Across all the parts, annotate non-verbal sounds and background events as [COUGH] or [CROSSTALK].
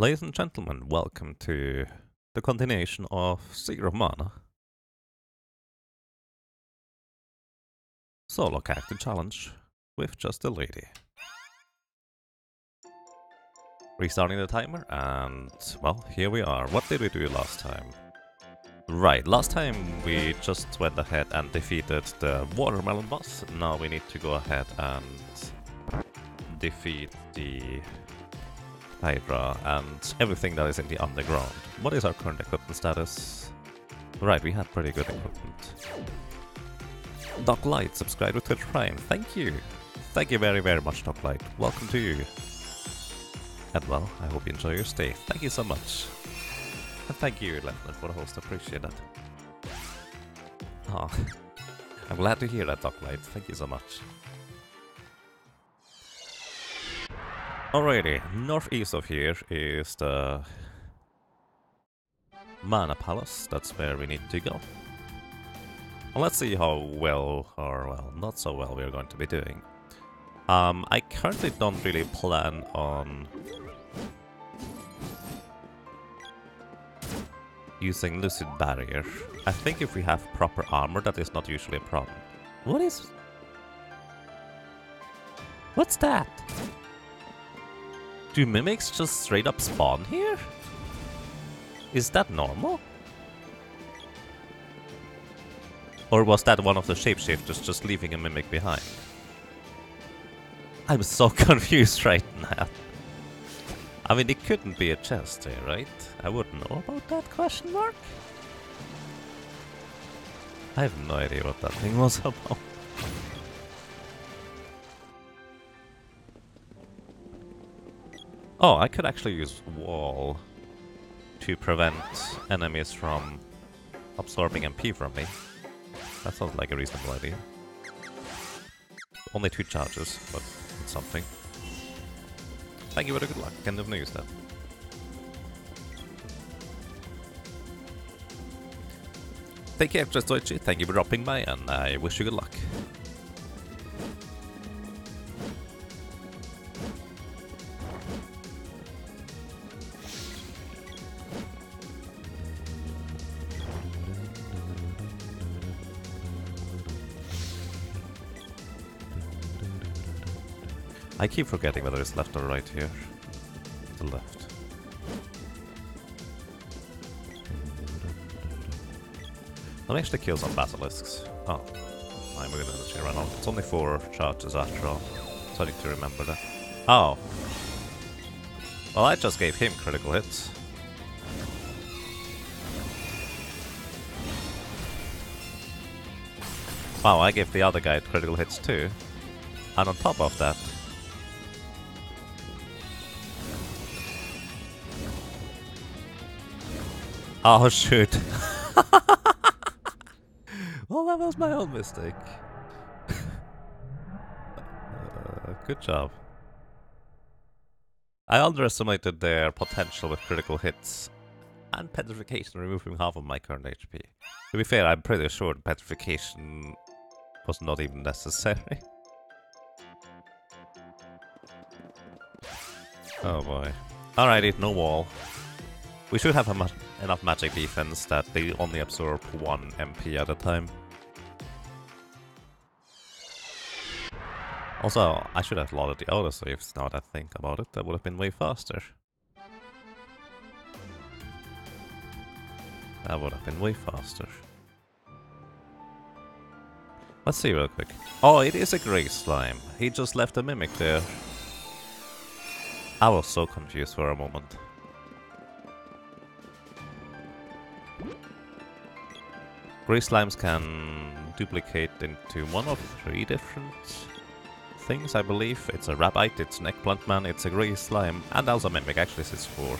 Ladies and gentlemen, welcome to the continuation of Zero Mana. Solo character challenge with just a lady. Restarting the timer and, well, here we are. What did we do last time? Right, last time we just went ahead and defeated the watermelon boss. Now we need to go ahead and defeat the Hydra and everything that is in the underground. What is our current equipment status? Right, we had pretty good equipment. Doc Light, subscribe to Twitch Prime. Thank you. Thank you very, very much, Doc Light. Welcome to you. And well, I hope you enjoy your stay. Thank you so much. And thank you, Lieutenant, for the host. Appreciate that. Oh, [LAUGHS] I'm glad to hear that, Doc Light. Thank you so much. Alrighty, northeast of here is the Mana Palace. That's where we need to go. Let's see how well, or well, not so well we're going to be doing. Um, I currently don't really plan on using Lucid Barrier. I think if we have proper armor, that is not usually a problem. What is... What's that? Do mimics just straight up spawn here? Is that normal? Or was that one of the shapeshifters just leaving a mimic behind? I'm so [LAUGHS] confused right now. I mean, it couldn't be a chest here, right? I wouldn't know about that question mark. I have no idea what that thing was [LAUGHS] about. Oh, I could actually use wall to prevent enemies from absorbing MP from me. That sounds like a reasonable idea. Only two charges, but it's something. Thank you for the good luck. Can never use that. Take care, Just Deutsche. Thank you for dropping by, and I wish you good luck. I keep forgetting whether it's left or right here. The left. Let me actually kill some basilisks. Oh, my moon energy run out. It's only four charges after all, so I need to remember that. Oh. Well, I just gave him critical hits. Wow, I gave the other guy critical hits too. And on top of that, Oh shoot. [LAUGHS] well, that was my own mistake. uh, good job. I underestimated their potential with critical hits and petrification removing half of my current HP. To be fair, I'm pretty sure petrification was not even necessary. [LAUGHS] Oh boy. Alrighty, no wall. We should have ma enough magic defense that they only absorb one MP at a time. Also, I should have loaded the autosaves now that I think about it. That would have been way faster. That would have been way faster. Let's see real quick. Oh, it is a grey slime. He just left a mimic there. I was so confused for a moment. Grey slimes can duplicate into one of three different things, I believe. It's a rabbite, it's an eggplant man, it's a grey slime, and also mimic. Actually, it's four.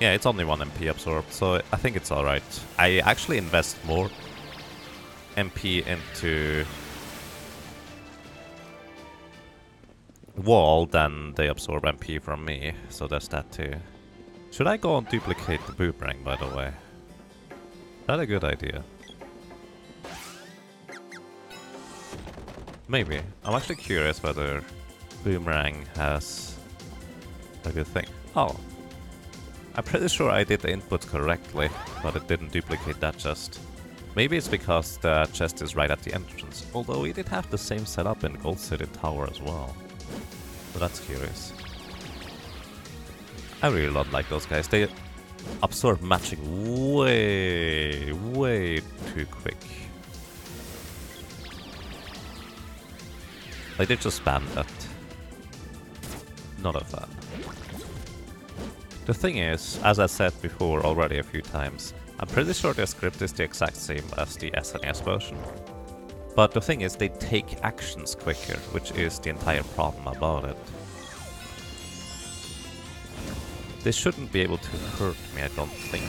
Yeah, it's only one MP absorbed, so I think it's alright. I actually invest more MP into wall than they absorb MP from me, so there's that too. Should I go and duplicate the boomerang, by the way? That a good idea. Maybe. I'm actually curious whether Boomerang has a good thing. Oh. I'm pretty sure I did the input correctly, but it didn't duplicate that chest. Maybe it's because the chest is right at the entrance, although we did have the same setup in Gold City Tower as well. So that's curious. I really don't like those guys. They absorb matching way, way too quick. Like they just spam that. Not a fan. The thing is, as I said before already a few times, I'm pretty sure their script is the exact same as the SNES version. But the thing is, they take actions quicker, which is the entire problem about it. They shouldn't be able to hurt me, I don't think.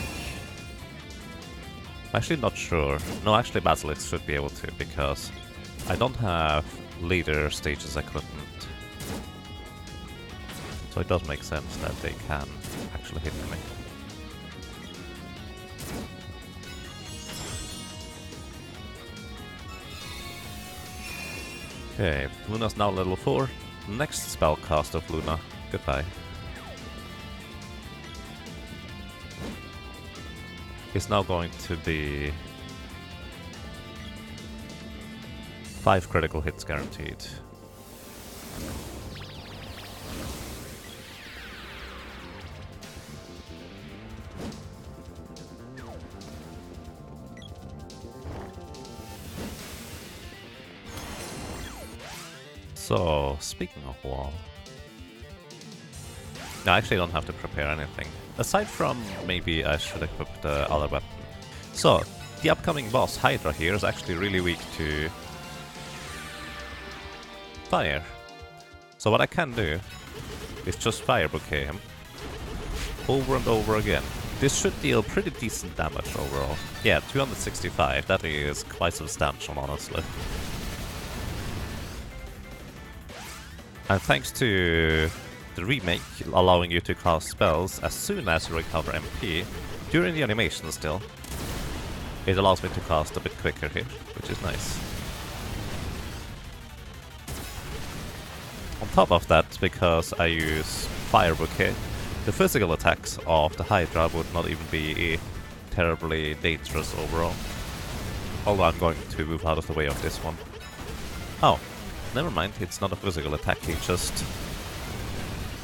I'm actually not sure. No, actually Basilisk should be able to, because I don't have later stages equipment. So it does make sense that they can actually hit me. Okay, Luna's now level 4. Next spell cast of Luna. Goodbye. Is now going to be... 5 critical hits guaranteed. So, speaking of wall... I actually don't have to prepare anything. Aside from maybe I should equip the uh, other weapon. So, the upcoming boss, Hydra here, is actually really weak to fire. So what I can do is just fire bouquet him over and over again. This should deal pretty decent damage overall. Yeah, 265, that is quite substantial honestly. And thanks to the remake allowing you to cast spells as soon as you recover MP, during the animation still, it allows me to cast a bit quicker here, which is nice. On top of that, because I use Fire Bouquet, the physical attacks of the Hydra would not even be terribly dangerous overall. Although I'm going to move out of the way of this one. Oh, never mind, it's not a physical attack, he just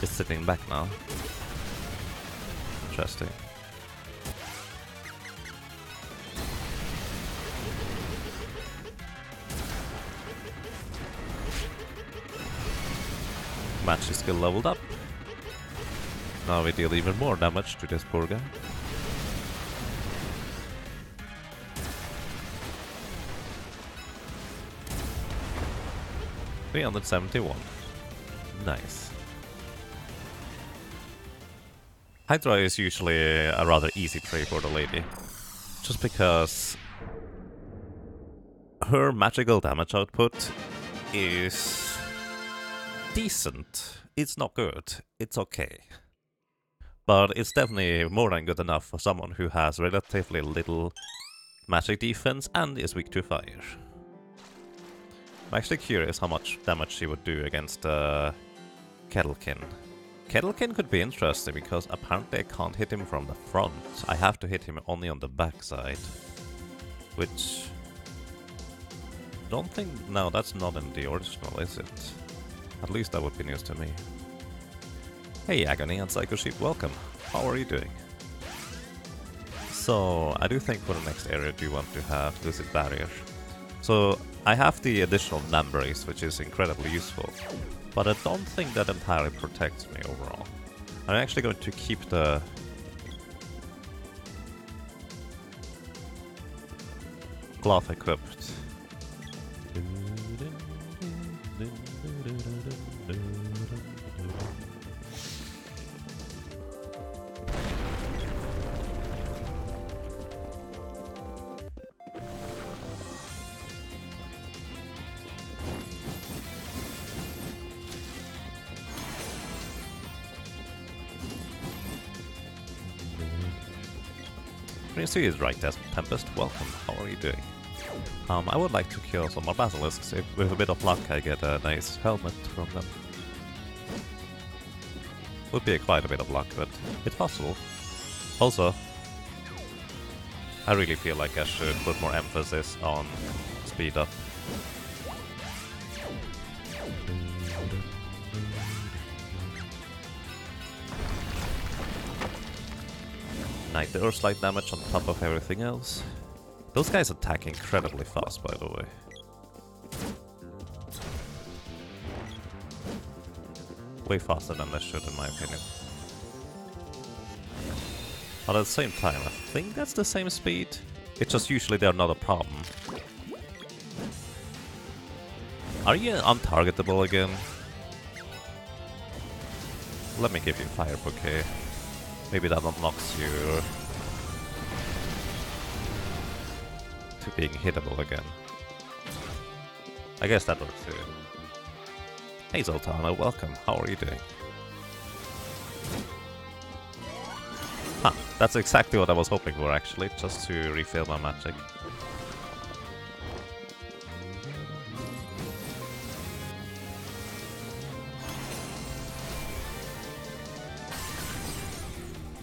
is sitting back now. Interesting. Match is skill leveled up. Now we deal even more damage to this poor guy. Three hundred seventy-one. Nice. Hydra is usually a rather easy prey for the lady. Just because her magical damage output is decent. It's not good. It's okay. But it's definitely more than good enough for someone who has relatively little magic defense and is weak to fire. I'm actually curious how much damage she would do against uh, Kettlekin. Kettlekin could be interesting because apparently I can't hit him from the front. I have to hit him only on the backside. Which... Don't think... No, that's not in the original, is it? At least that would be news to me. Hey Agony and Psycho Sheep, welcome. How are you doing? So, I do think for the next area do you want to have Lucid Barrier. So, I have the additional numbers, which is incredibly useful, but I don't think that entirely protects me overall. I'm actually going to keep the glove equipped. see is right, Desmond. Tempest. Welcome. How are you doing? Um, I would like to kill some more basilisks. If, with a bit of luck, I get a nice helmet from them. Would be quite a bit of luck, but it's possible. Also, I really feel like I should put more emphasis on speed up Knight the Earthlight damage on top of everything else. Those guys attack incredibly fast, by the way. Way faster than they should, in my opinion. But at the same time, I think that's the same speed. It's just usually they're not a problem. Are you untargetable again? Let me give you Fire Bouquet. Maybe that unlocks you to being hittable again. I guess that works too. Hey Zoltana, welcome. How are you doing? Huh, that's exactly what I was hoping for actually, just to refill my magic.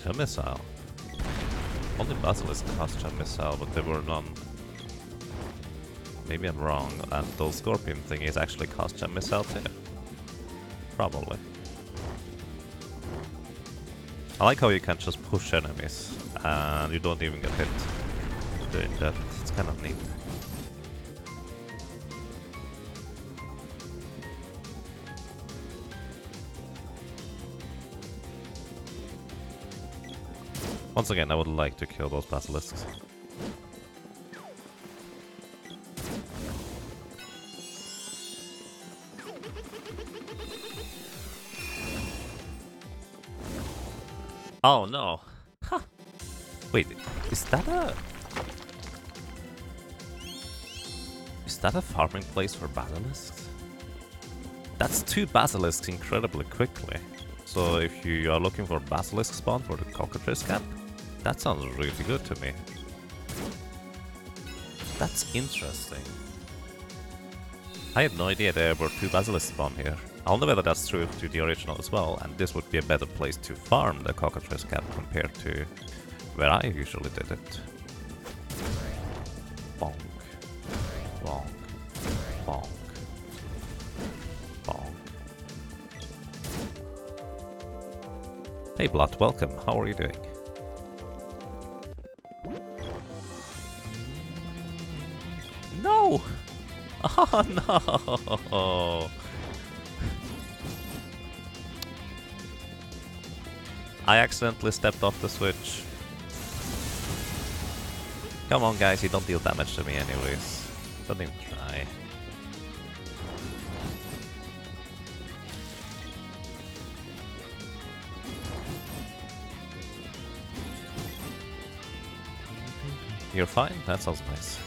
A missile. Only Basilisk cast a missile, but there were none. Maybe I'm wrong, and those Scorpion thingies actually cast a missile too. Probably. I like how you can just push enemies, and you don't even get hit doing that. It's kind of neat. Once again, I would like to kill those basilisks. Oh no. Huh. Wait, is that a... Is that a farming place for basilisks? That's two basilisks incredibly quickly. So if you are looking for basilisk spawn for the cockatrice cap, that sounds really good to me. That's interesting. I had no idea there were two basilisks spawn here. I wonder whether that's true to the original as well, and this would be a better place to farm the cockatrice cap compared to where I usually did it. Bonk. Bonk. Bonk. Bonk. Hey Blood, welcome. How are you doing? Oh no! I accidentally stepped off the switch. Come on guys, you don't deal damage to me anyways. Don't even try. You're fine? That sounds nice.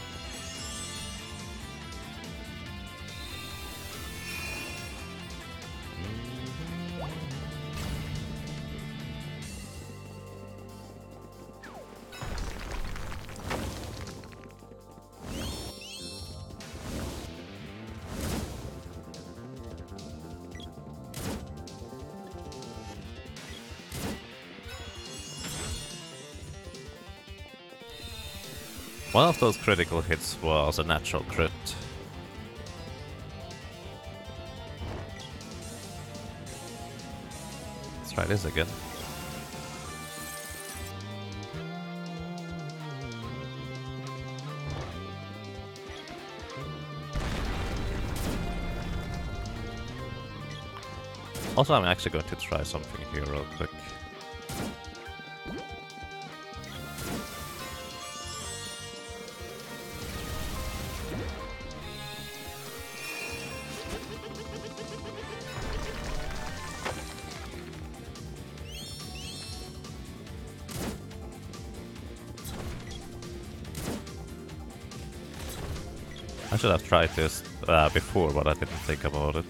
Those critical hits was a natural crit. Let's try this again. Also, I'm actually going to try something here real quick. Have tried this uh, before, but I didn't think about it.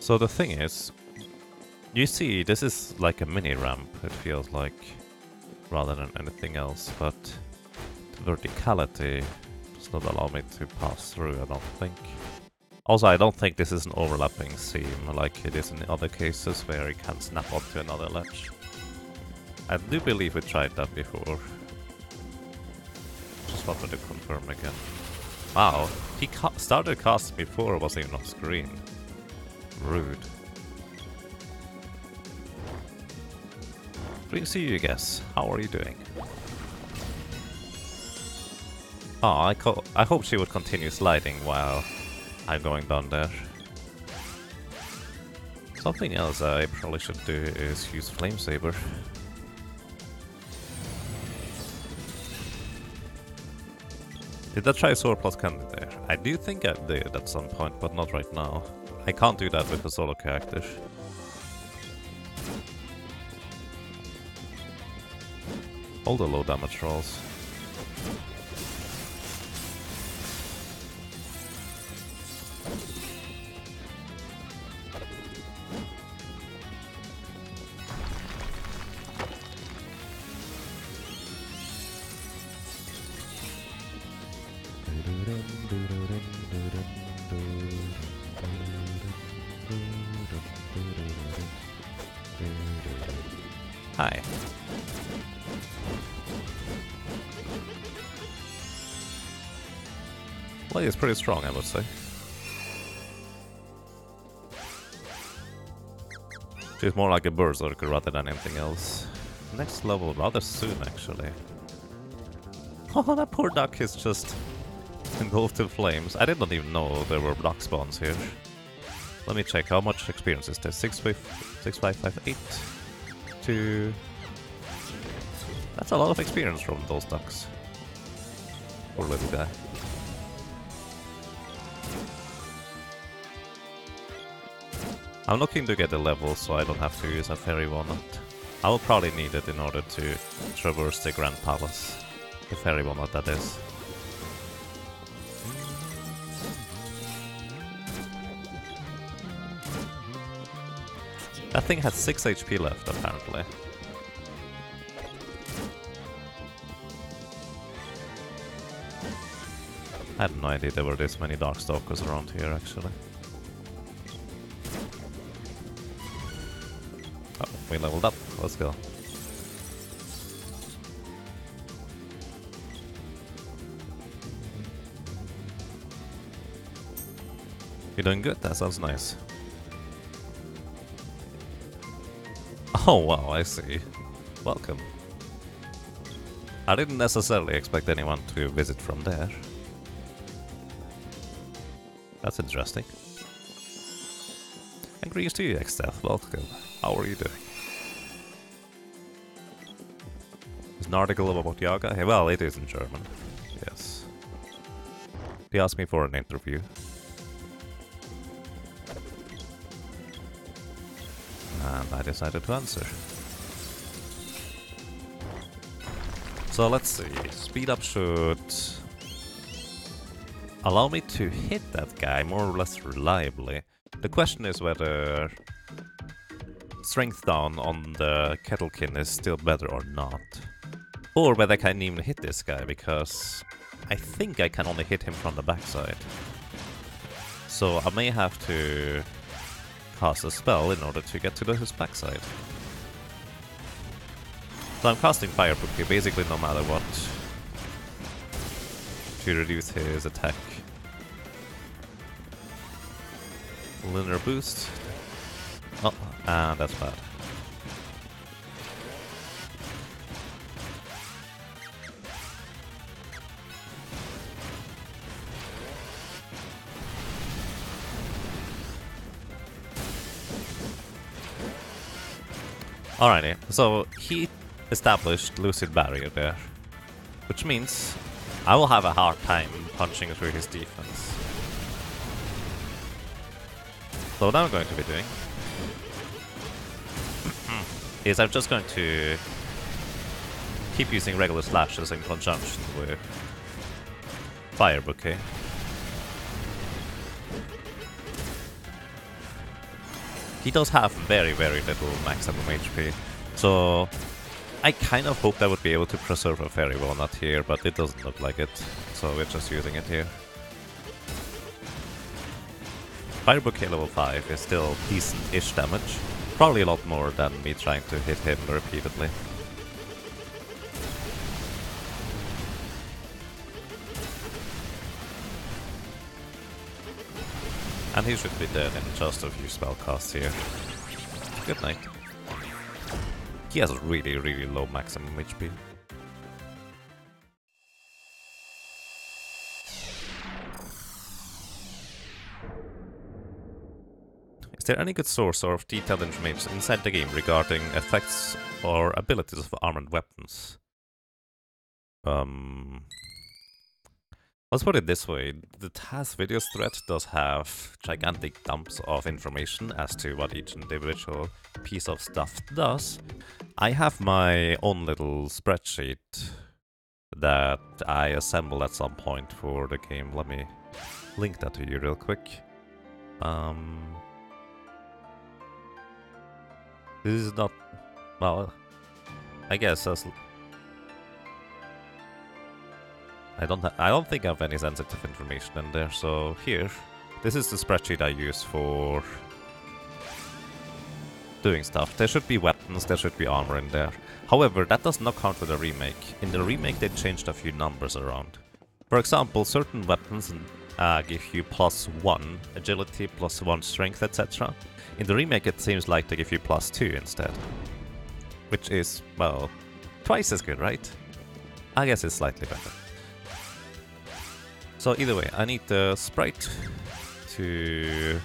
So the thing is, you see, this is like a mini ramp, it feels like, rather than anything else, but the verticality does not allow me to pass through, I don't think. Also, I don't think this is an overlapping seam like it is in other cases where it can snap onto another ledge. I do believe we tried that before. Just wanted to confirm again. Wow, he ca started casting before it was even on screen. Rude. To see you, guess. How are you doing? Oh, I, I hope she would continue sliding while I'm going down there. Something else I probably should do is use Flame Saber. Did I try Sword plus Candy there? I do think I did at some point, but not right now. I can't do that with a solo character. All the low damage rolls. Strong, I would say. She's more like a berserker rather than anything else. Next level rather soon, actually. [LAUGHS] Oh, that poor duck is just [LAUGHS] engulfed in flames. I did not even know there were duck spawns here. Let me check, how much experience is there? 6558 to... That's a lot of experience from those ducks. Poor little guy. I'm looking to get a level so I don't have to use a fairy walnut. I will probably need it in order to traverse the Grand Palace. The fairy walnut, that is. That thing has 6 HP left, apparently. I had no idea there were this many Darkstalkers around here, actually. We leveled up. Let's go. You're doing good? That sounds nice. Oh wow, I see. Welcome. I didn't necessarily expect anyone to visit from there. That's interesting. And greetings to you, Xdeath. Welcome. How are you doing? An article about? Hey, well, it is in German. Yes. He asked me for an interview. And I decided to answer. So let's see. Speed up should allow me to hit that guy more or less reliably. The question is whether strength down on the Kettlekin is still better or not. Or whether I can even hit this guy, because I think I can only hit him from the backside. So I may have to cast a spell in order to get to the, his backside. So I'm casting Fire Bouquet basically no matter what. To reduce his attack. Lunar boost. Oh, and that's bad. Alrighty, so he established Lucid Barrier there, which means I will have a hard time punching through his defense. So what I'm going to be doing hmm. is I'm just going to keep using regular slashes in conjunction with Fire Bouquet. He does have very, very little maximum HP. So I kind of hoped I would be able to preserve a Fairy Walnut here, but it doesn't look like it. So we're just using it here. Fire Bouquet level 5 is still decent-ish damage. Probably a lot more than me trying to hit him repeatedly. And he should be dead in just a few spell casts here. Good night. He has a really, really low maximum HP. Is there any good source or detailed information inside the game regarding effects or abilities of armored weapons? Um, Let's put it this way, the TAS videos thread does have gigantic dumps of information as to what each individual piece of stuff does. I have my own little spreadsheet that I assembled at some point for the game. Let me link that to you real quick. Um, this is not... well, I guess as I don't I don't think I have any sensitive information in there, so here, this is the spreadsheet I use for doing stuff. There should be weapons, there should be armor in there. However, that does not count for the remake. In the remake they changed a few numbers around. For example, certain weapons uh, give you plus 1 agility, plus 1 strength, etc. In the remake it seems like they give you plus 2 instead. Which is, well, twice as good, right? I guess it's slightly better. So either way, I need the sprite to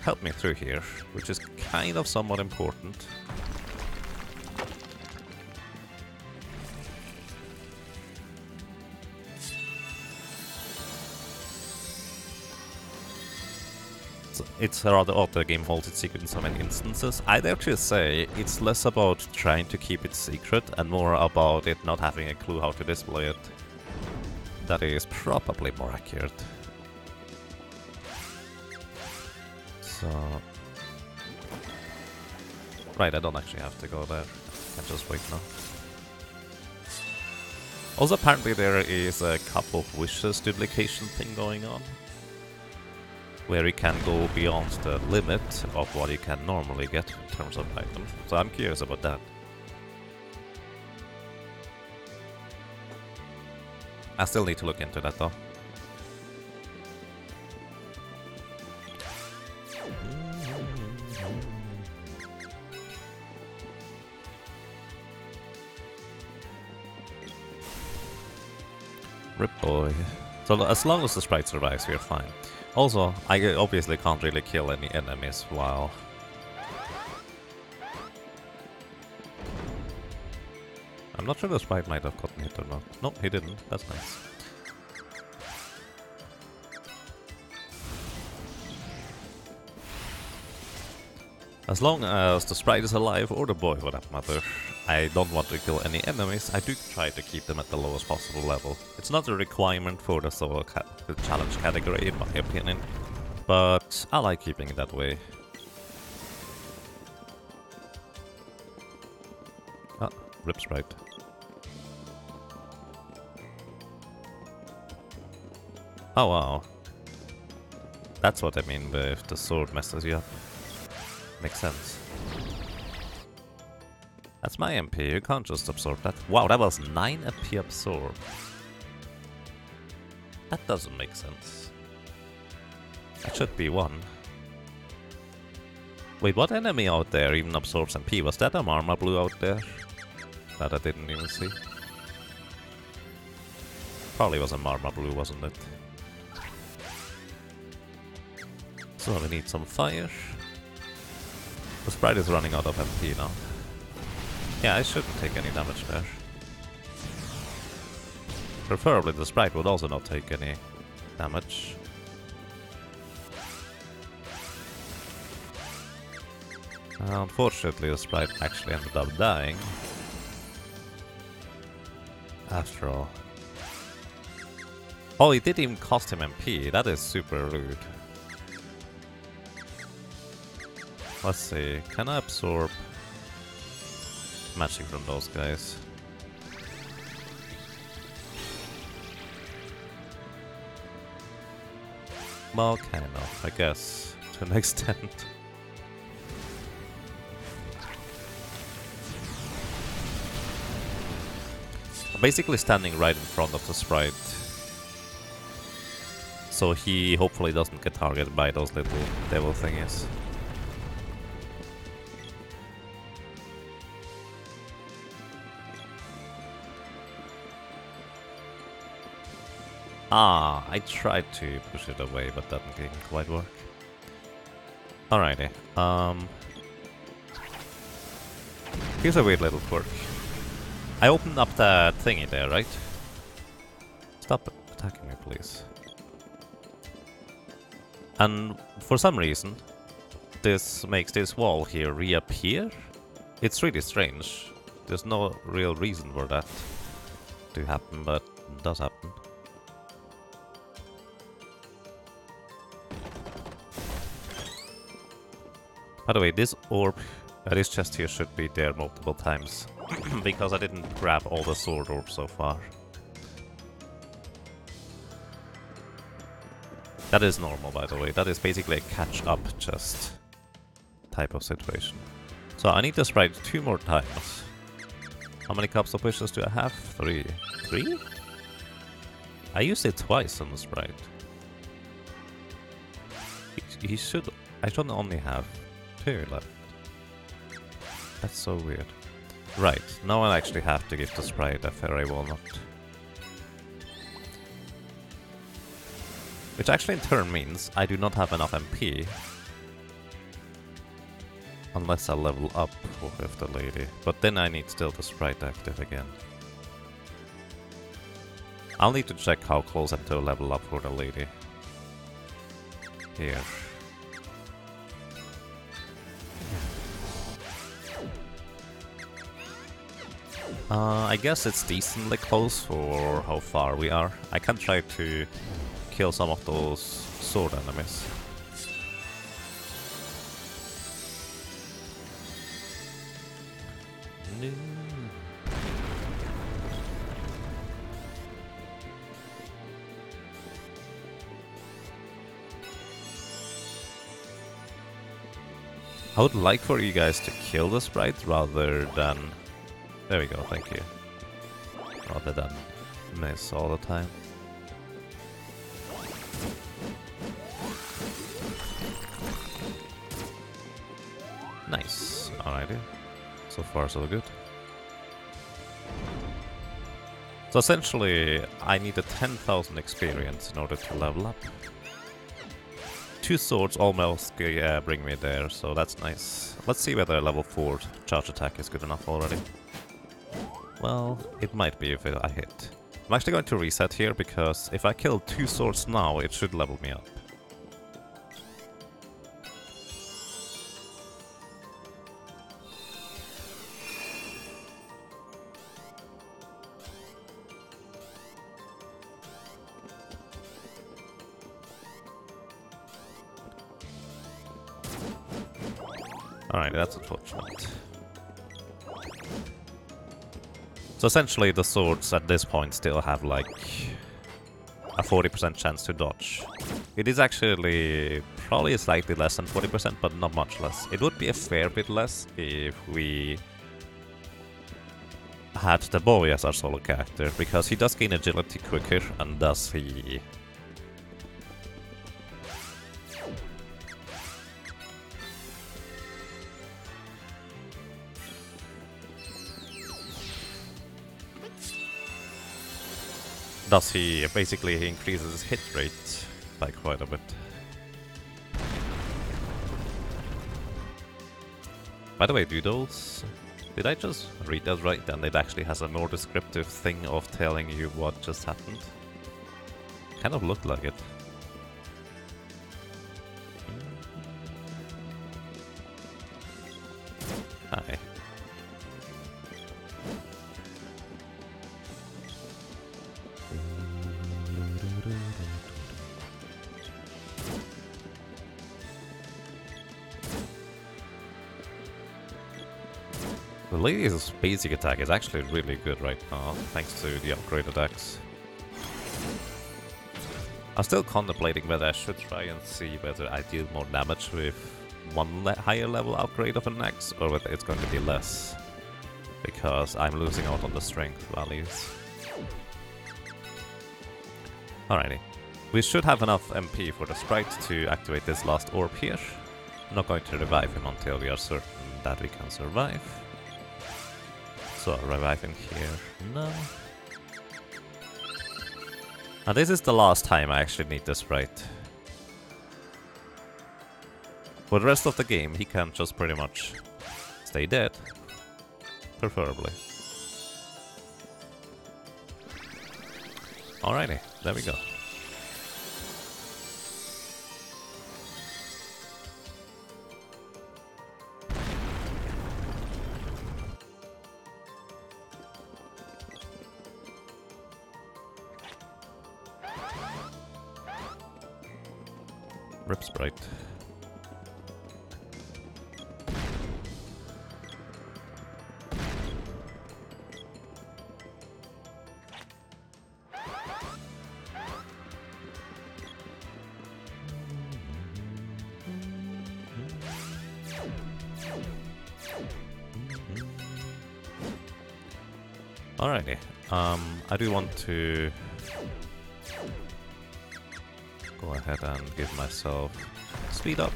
help me through here, which is kind of somewhat important. it's rather odd the game holds its secret in so many instances. I'd actually say it's less about trying to keep it secret and more about it not having a clue how to display it that is probably more accurate. So... Right, I don't actually have to go there. I can just wait now. Also, apparently there is a cup of wishes duplication thing going on. Where you can go beyond the limit of what you can normally get in terms of items. So I'm curious about that. I still need to look into that though. Rip boy. So as long as the sprite survives, we're fine. Also, I obviously can't really kill any enemies while... I'm not sure the sprite might have gotten hit or not. No, he didn't. That's nice. As long as the sprite is alive, or the boy for that matter, I don't want to kill any enemies, I do try to keep them at the lowest possible level. It's not a requirement for the solo ca challenge category in my opinion, but I like keeping it that way. Ah, rip sprite. Oh wow. That's what I mean if the sword messes you up. Makes sense. That's my MP, you can't just absorb that. Wow, that was 9 MP absorbed. That doesn't make sense. That should be 1. Wait, what enemy out there even absorbs MP? Was that a Marmablue out there? That I didn't even see. Probably was a Marmablue, wasn't it? So we need some fire. The sprite is running out of MP now. Yeah, I shouldn't take any damage there. Preferably the sprite would also not take any damage. unfortunately, the sprite actually ended up dying. After all. Oh, it did even cost him MP. That is super rude. Let's see. Can I absorb magic from those guys? Well, kind of, I guess, [LAUGHS] to an extent. I'm basically standing right in front of the sprite. So he hopefully doesn't get targeted by those little devil thingies. Ah, I tried to push it away, but that didn't quite work. Alrighty, um... Here's a weird little quirk. I opened up that thingy there, right? Stop attacking me, please. And for some reason, this makes this wall here reappear. It's really strange. There's no real reason for that to happen, but it does happen. By the way, this orb, uh, this chest here should be there multiple times, [CLEARS THROAT] because I didn't grab all the sword orbs so far. That is normal, by the way. That is basically a catch-up chest type of situation. So I need to sprite two more times. How many cups of wishes do I have? Three. Three? I used it twice on the sprite. He, he should... I should only have two left. That's so weird. Right, now I actually have to give the sprite a fairy walnut. Which actually in turn means I do not have enough MP. Unless I level up with the lady. But then I need still the sprite active again. I'll need to check how close I'm to level up for the lady. Here. Uh, I guess it's decently close for how far we are. I can try to kill some of those sword enemies. I would like for you guys to kill the sprite rather than... There we go, thank you. Rather than miss all the time. Nice. Alrighty. So far, so good. So essentially, I needed 10,000 experience in order to level up. Two swords almost uh, bring me there, so that's nice. Let's see whether level 4 charge attack is good enough already. Well, it might be if I hit. I'm actually going to reset here, because if I kill two swords now, it should level me up. Alright, that's unfortunate. So essentially the swords at this point still have like a 40% chance to dodge. It is actually probably slightly less than 40%, but not much less. It would be a fair bit less if we had the boy as our solo character, because he does gain agility quicker, and thus he Thus he basically increases his hit rate by quite a bit. By the way, doodles. Did I just read that right? Then it actually has a more descriptive thing of telling you what just happened? Kind of looked like it. Lady's basic attack is actually really good right now, thanks to the upgraded axe. I'm still contemplating whether I should try and see whether I deal more damage with one le higher level upgrade of an axe, or whether it's going to be less. Because I'm losing out on the strength values. Alrighty. We should have enough MP for the sprite to activate this last orb here. I'm not going to revive him until we are certain that we can survive. So, reviving here, no. Now this is the last time I actually need the sprite. For the rest of the game, he can just pretty much stay dead. Preferably. Alrighty, there we go. Sprite. Alrighty. Um, I do want to ahead and give myself speed up.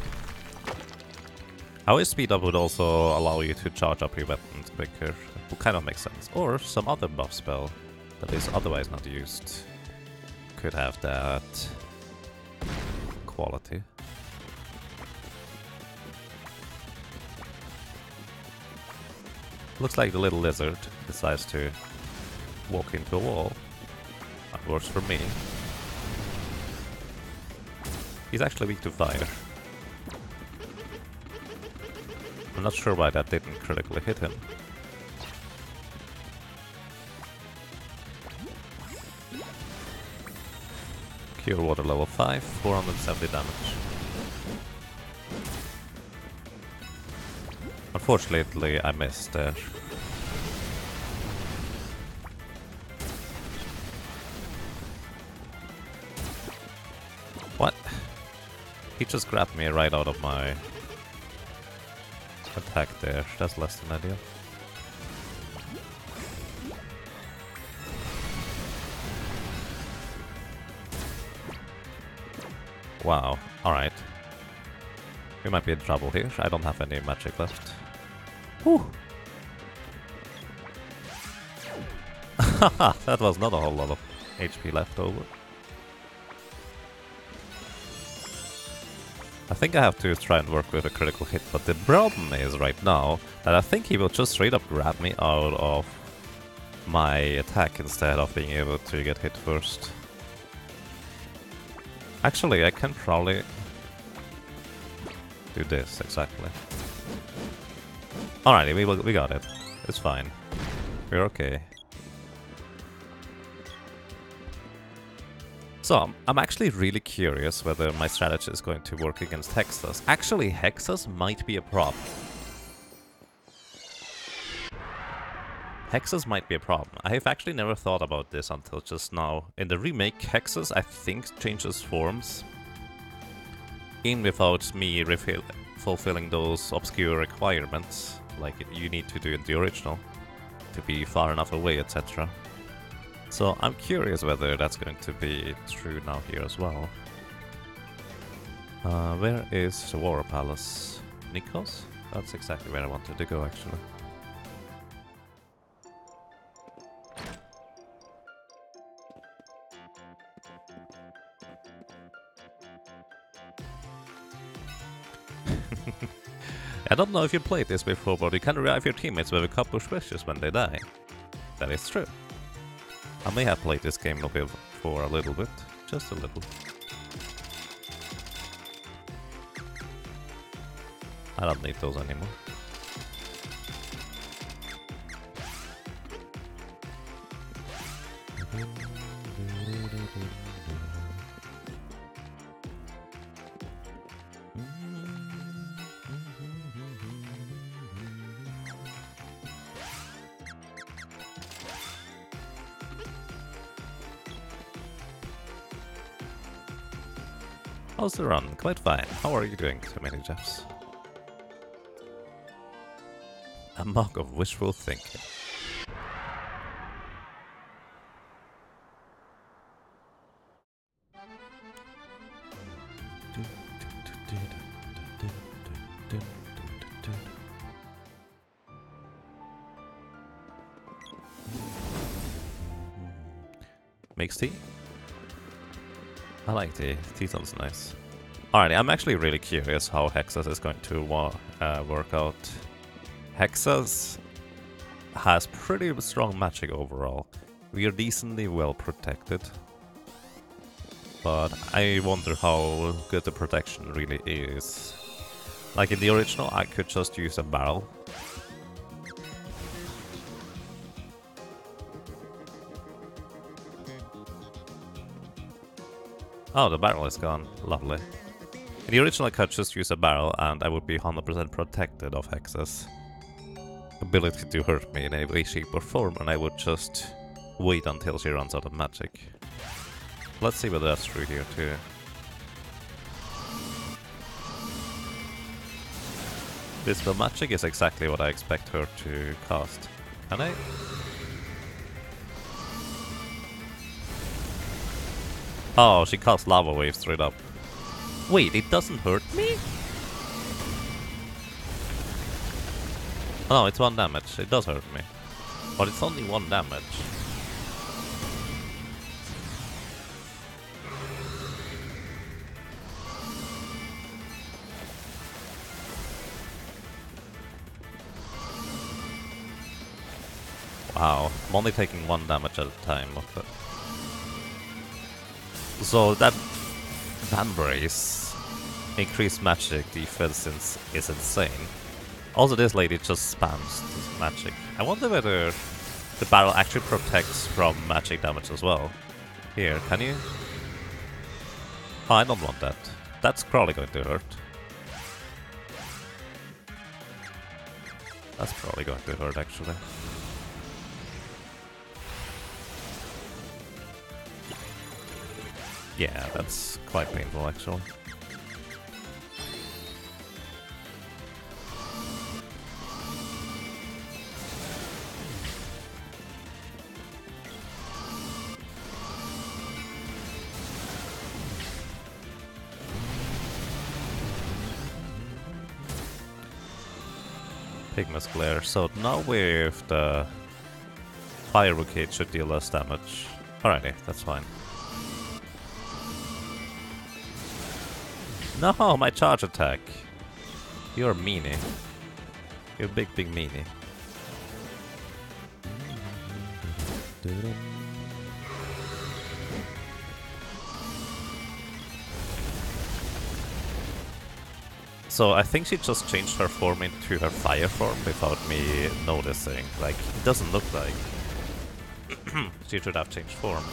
Is speed up would also allow you to charge up your weapons quicker. Would kind of make sense. Or some other buff spell that is otherwise not used could have that quality. Looks like the little lizard decides to walk into a wall. That works for me. He's actually weak to fire. I'm not sure why that didn't critically hit him. Cure water level 5, 470 damage. Unfortunately, I missed there. What? He just grabbed me right out of my attack there. That's less than ideal. Wow, alright. We might be in trouble here. I don't have any magic left. Whew. [LAUGHS] that was not a whole lot of HP left over. I think I have to try and work with a critical hit, but the problem is right now that I think he will just straight up grab me out of my attack instead of being able to get hit first. Actually, I can probably do this, exactly. Alrighty, we, we got it. It's fine. We're okay. So, I'm actually really curious whether my strategy is going to work against Hexas. Actually, Hexas might be a problem. Hexas might be a problem. I have actually never thought about this until just now. In the remake, Hexas, I think, changes forms. In without me fulfilling those obscure requirements, like you need to do in the original, to be far enough away, etc. So I'm curious whether that's going to be true now here as well. Uh, where is the War Palace? Nikos? That's exactly where I wanted to go actually. [LAUGHS] I don't know if you played this before, but you can revive your teammates with a cup of wishes when they die. That is true. I may have played this game for a little bit, just a little. I don't need those anymore. How's the run? Quite fine. How are you doing, too many Jeffs? A mark of wishful thinking. Tea. Tea sounds nice. Alrighty, I'm actually really curious how Hexas is going to uh, work out. Hexas has pretty strong magic overall. We are decently well protected. But I wonder how good the protection really is. Like in the original, I could just use a barrel. Oh, the barrel is gone. Lovely. In the original, I could just use a barrel and I would be 100% protected of Hex's ability to hurt me in any way, shape or form, and I would just wait until she runs out of magic. Let's see whether that's true here too. Dispel Magic is exactly what I expect her to cast. Can I? Oh, she casts Lava Wave straight up. Wait, it doesn't hurt me? Oh, no, it's one damage. It does hurt me. But it's only one damage. Wow, I'm only taking one damage at a time. So that Vambrace increased magic defense is insane. Also this lady just spams this magic. I wonder whether the barrel actually protects from magic damage as well. Here, can you? Oh, I don't want that. That's probably going to hurt. That's probably going to hurt actually. Yeah, that's quite painful actually. Pigmas Glare. So now with the Fire Bouquet should deal less damage. Alrighty, that's fine. No, my charge attack. You're meanie. You're big, big meanie. So I think she just changed her form into her fire form without me noticing. Like, it doesn't look like. [CLEARS THROAT] she should have changed forms.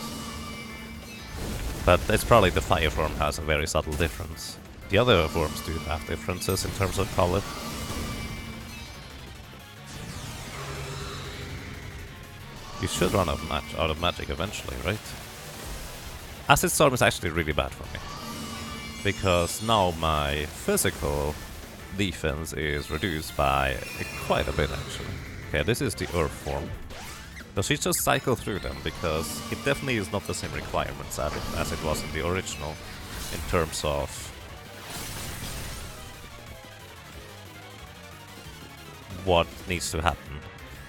But it's probably the fire form has a very subtle difference. The other forms do have differences in terms of color. You should run out of, match out of magic eventually, right? Acid Storm is actually really bad for me. Because now my physical defense is reduced by quite a bit actually. Okay, this is the Earth form. Does she just cycle through them? Because it definitely is not the same requirements as it, as it was in the original in terms of needs to happen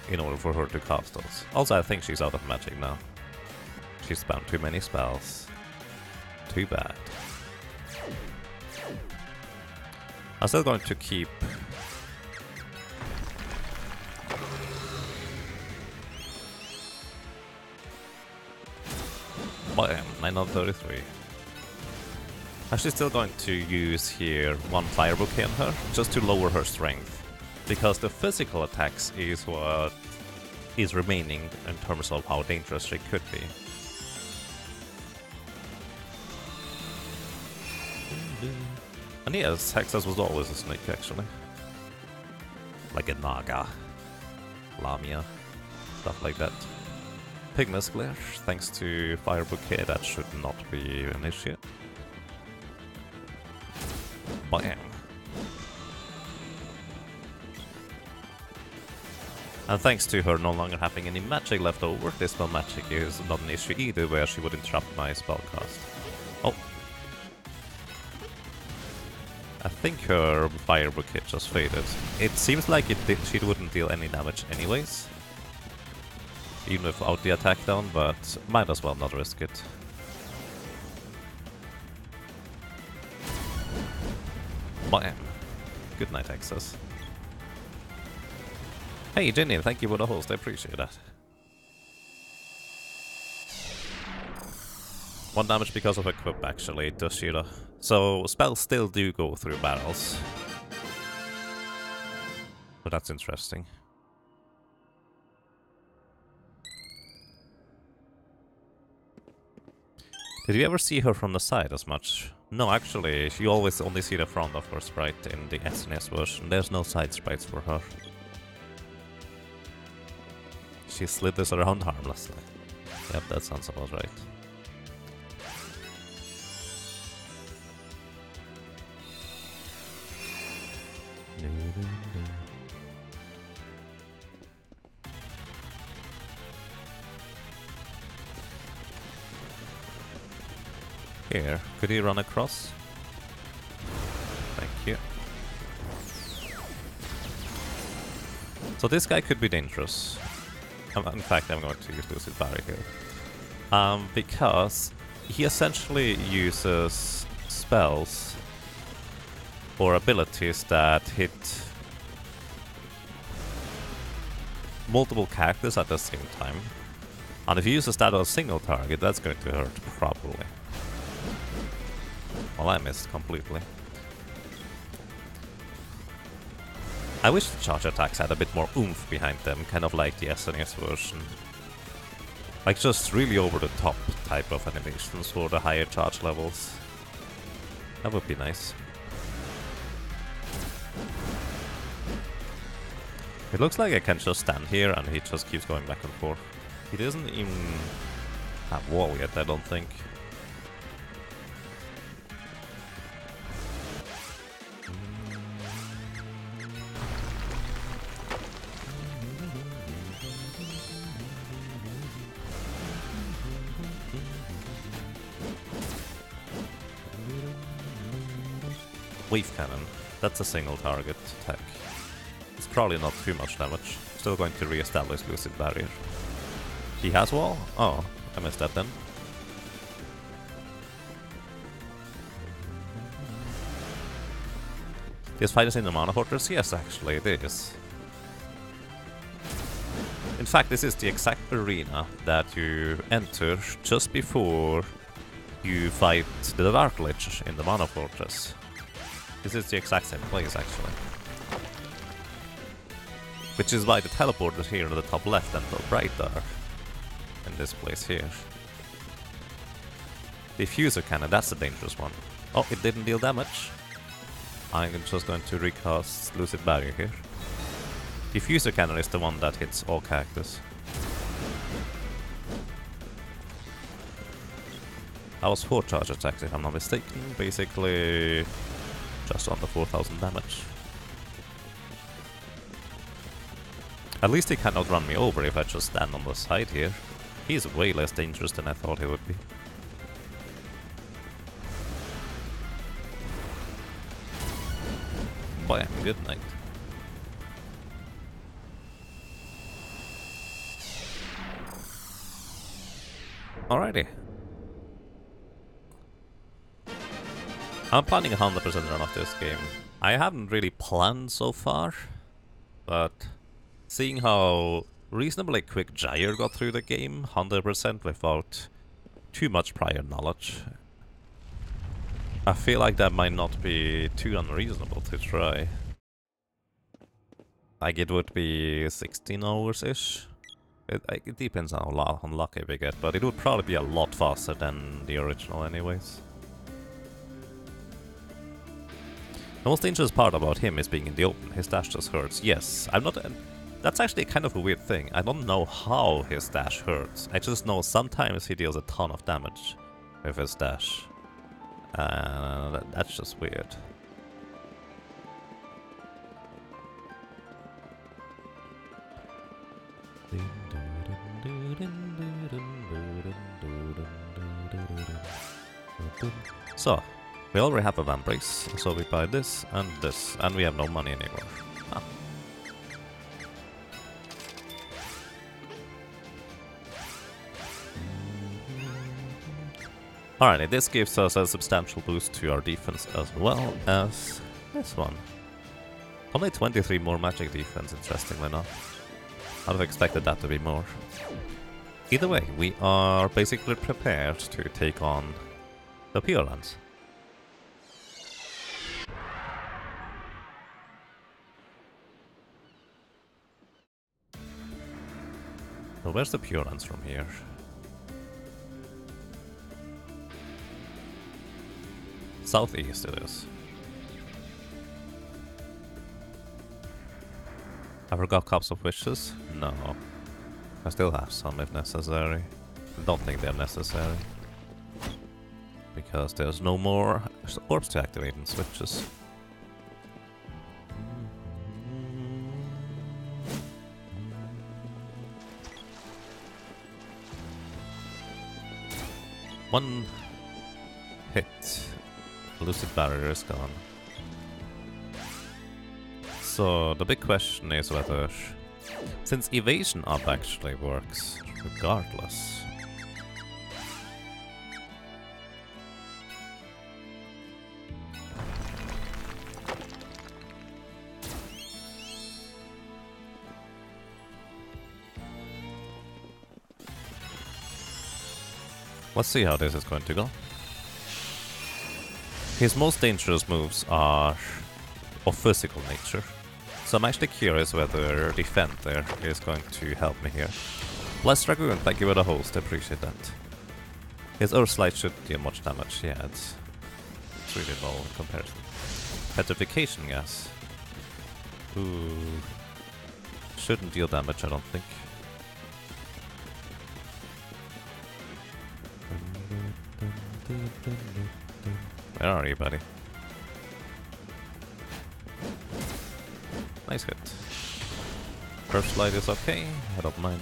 in order for her to cast us. Also, I think she's out of magic now. She's spammed too many spells. Too bad. I'm still going to keep... Bam, 933. Actually still going to use here one Fire Bouquet on her, just to lower her strength because the physical attacks is what is remaining in terms of how dangerous she could be. And yes, Hexas was always a snake actually. Like a Naga, Lamia, stuff like that. Pigmas Glare, thanks to Fire Bouquet, that should not be an issue. Bam. And thanks to her no longer having any magic left over, Dispel Magic is not an issue either where she would interrupt my spellcast. Oh. I think her Fire Bouquet just faded. It seems like it she wouldn't deal any damage anyways. Even without the attack down, but might as well not risk it. Bam. Good night, Hexas. Hey, Jenny, thank you for the host. I appreciate that. One damage because of equip, actually, to Shira. So, spells still do go through barrels. But that's interesting. Did you ever see her from the side as much? No, actually, you always only see the front of her sprite in the SNES version. There's no side sprites for her. She slithers around harmlessly. Yep, that sounds about right. Here, could he run across? Thank you. So this guy could be dangerous. In fact, I'm going to use Lucid Barrier here. Um, because he essentially uses spells or abilities that hit multiple characters at the same time. And if he uses that on a single target, that's going to hurt probably. Well, I missed completely. I wish the charge attacks had a bit more oomph behind them, kind of like the SNES version. Like just really over the top type of animations for the higher charge levels. That would be nice. It looks like I can just stand here and he just keeps going back and forth. He doesn't even have wall yet, I don't think. Wave Cannon. That's a single target attack. It's probably not too much damage. Still going to re-establish Lucid Barrier. He has wall? Oh, I missed that then. This fight is in the Mana Fortress? Yes, actually, it is. In fact, this is the exact arena that you enter just before you fight the Dark Lich in the Mana Fortress. This is the exact same place, actually. Which is why the teleporters here on the top left and top right are in this place here. Diffuser cannon, that's a dangerous one. Oh, it didn't deal damage. I'm just going to recast Lucid Barrier here. Diffuser cannon is the one that hits all characters. That was 4 charge attacks if I'm not mistaken, basically just under 4000 damage. At least he cannot run me over if I just stand on the side here. He's way less dangerous than I thought he would be. Bam, good night. Alrighty. I'm planning 100% run of this game. I haven't really planned so far, but seeing how reasonably quick Gyre got through the game, 100% without too much prior knowledge, I feel like that might not be too unreasonable to try. Like it would be 16 hours-ish. It, it, depends on how unlucky we get, but it would probably be a lot faster than the original anyways. The most dangerous part about him is being in the open. His dash just hurts. Yes, I'm not... That's actually kind of a weird thing. I don't know how his dash hurts. I just know sometimes he deals a ton of damage with his dash. Uh, that's just weird. So, we already have a Vambrace, so we buy this and this, and we have no money anymore. Alrighty, this gives us a substantial boost to our defense as well as this one. Only 23 more magic defense, interestingly enough. I'd have expected that to be more. Either way, we are basically prepared to take on the Pure Lands. So where's the Pure Lands from here? Southeast it is. I forgot Cups of Wishes? No. I still have some if necessary. I don't think they're necessary. Because there's no more orbs to activate in switches. One hit. Lucid barrier is gone. So the big question is whether, since evasion up actually works regardless. Let's see how this is going to go. His most dangerous moves are of physical nature. So I'm actually curious whether Defend there is going to help me here. Bless Dragoon, thank you for the host, I appreciate that. His Earthlight should deal much damage, yeah, it's, it's really low in comparison. Petrification gas. Ooh. Shouldn't deal damage, I don't think. Where are you, buddy? Nice hit. First light is okay, I don't mind.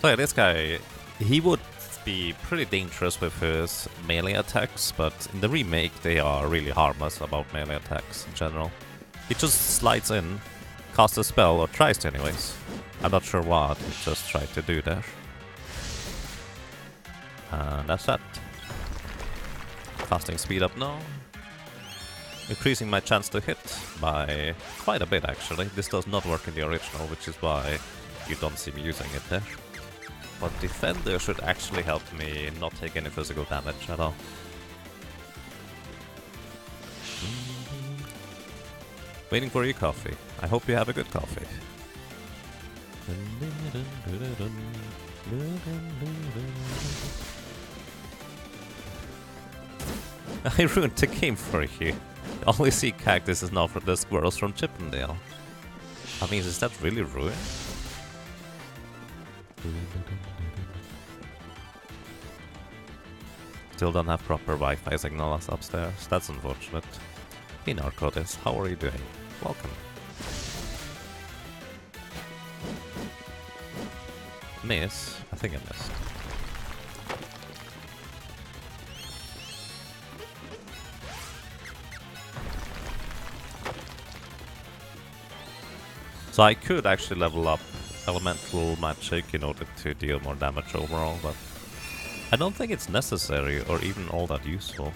So yeah, this guy, he would be pretty dangerous with his melee attacks, but in the remake they are really harmless about melee attacks in general. He just slides in, casts a spell, or tries to anyways. I'm not sure what, he just tried to do there. And that's that. Casting speed up now. Increasing my chance to hit by quite a bit actually. This does not work in the original, which is why you don't see me using it there. But Defender should actually help me not take any physical damage at all. Hmm. Waiting for your coffee. I hope you have a good coffee. [LAUGHS] [LAUGHS] I ruined the game for you. Only sea cactus is now for the squirrels from Chippendale. I mean, is that really ruined? Still don't have proper Wi-Fi signals upstairs. That's unfortunate. Hey Narcotis, how are you doing? Welcome. Miss? I think I missed. So I could actually level up elemental magic in order to deal more damage overall, but I don't think it's necessary or even all that useful.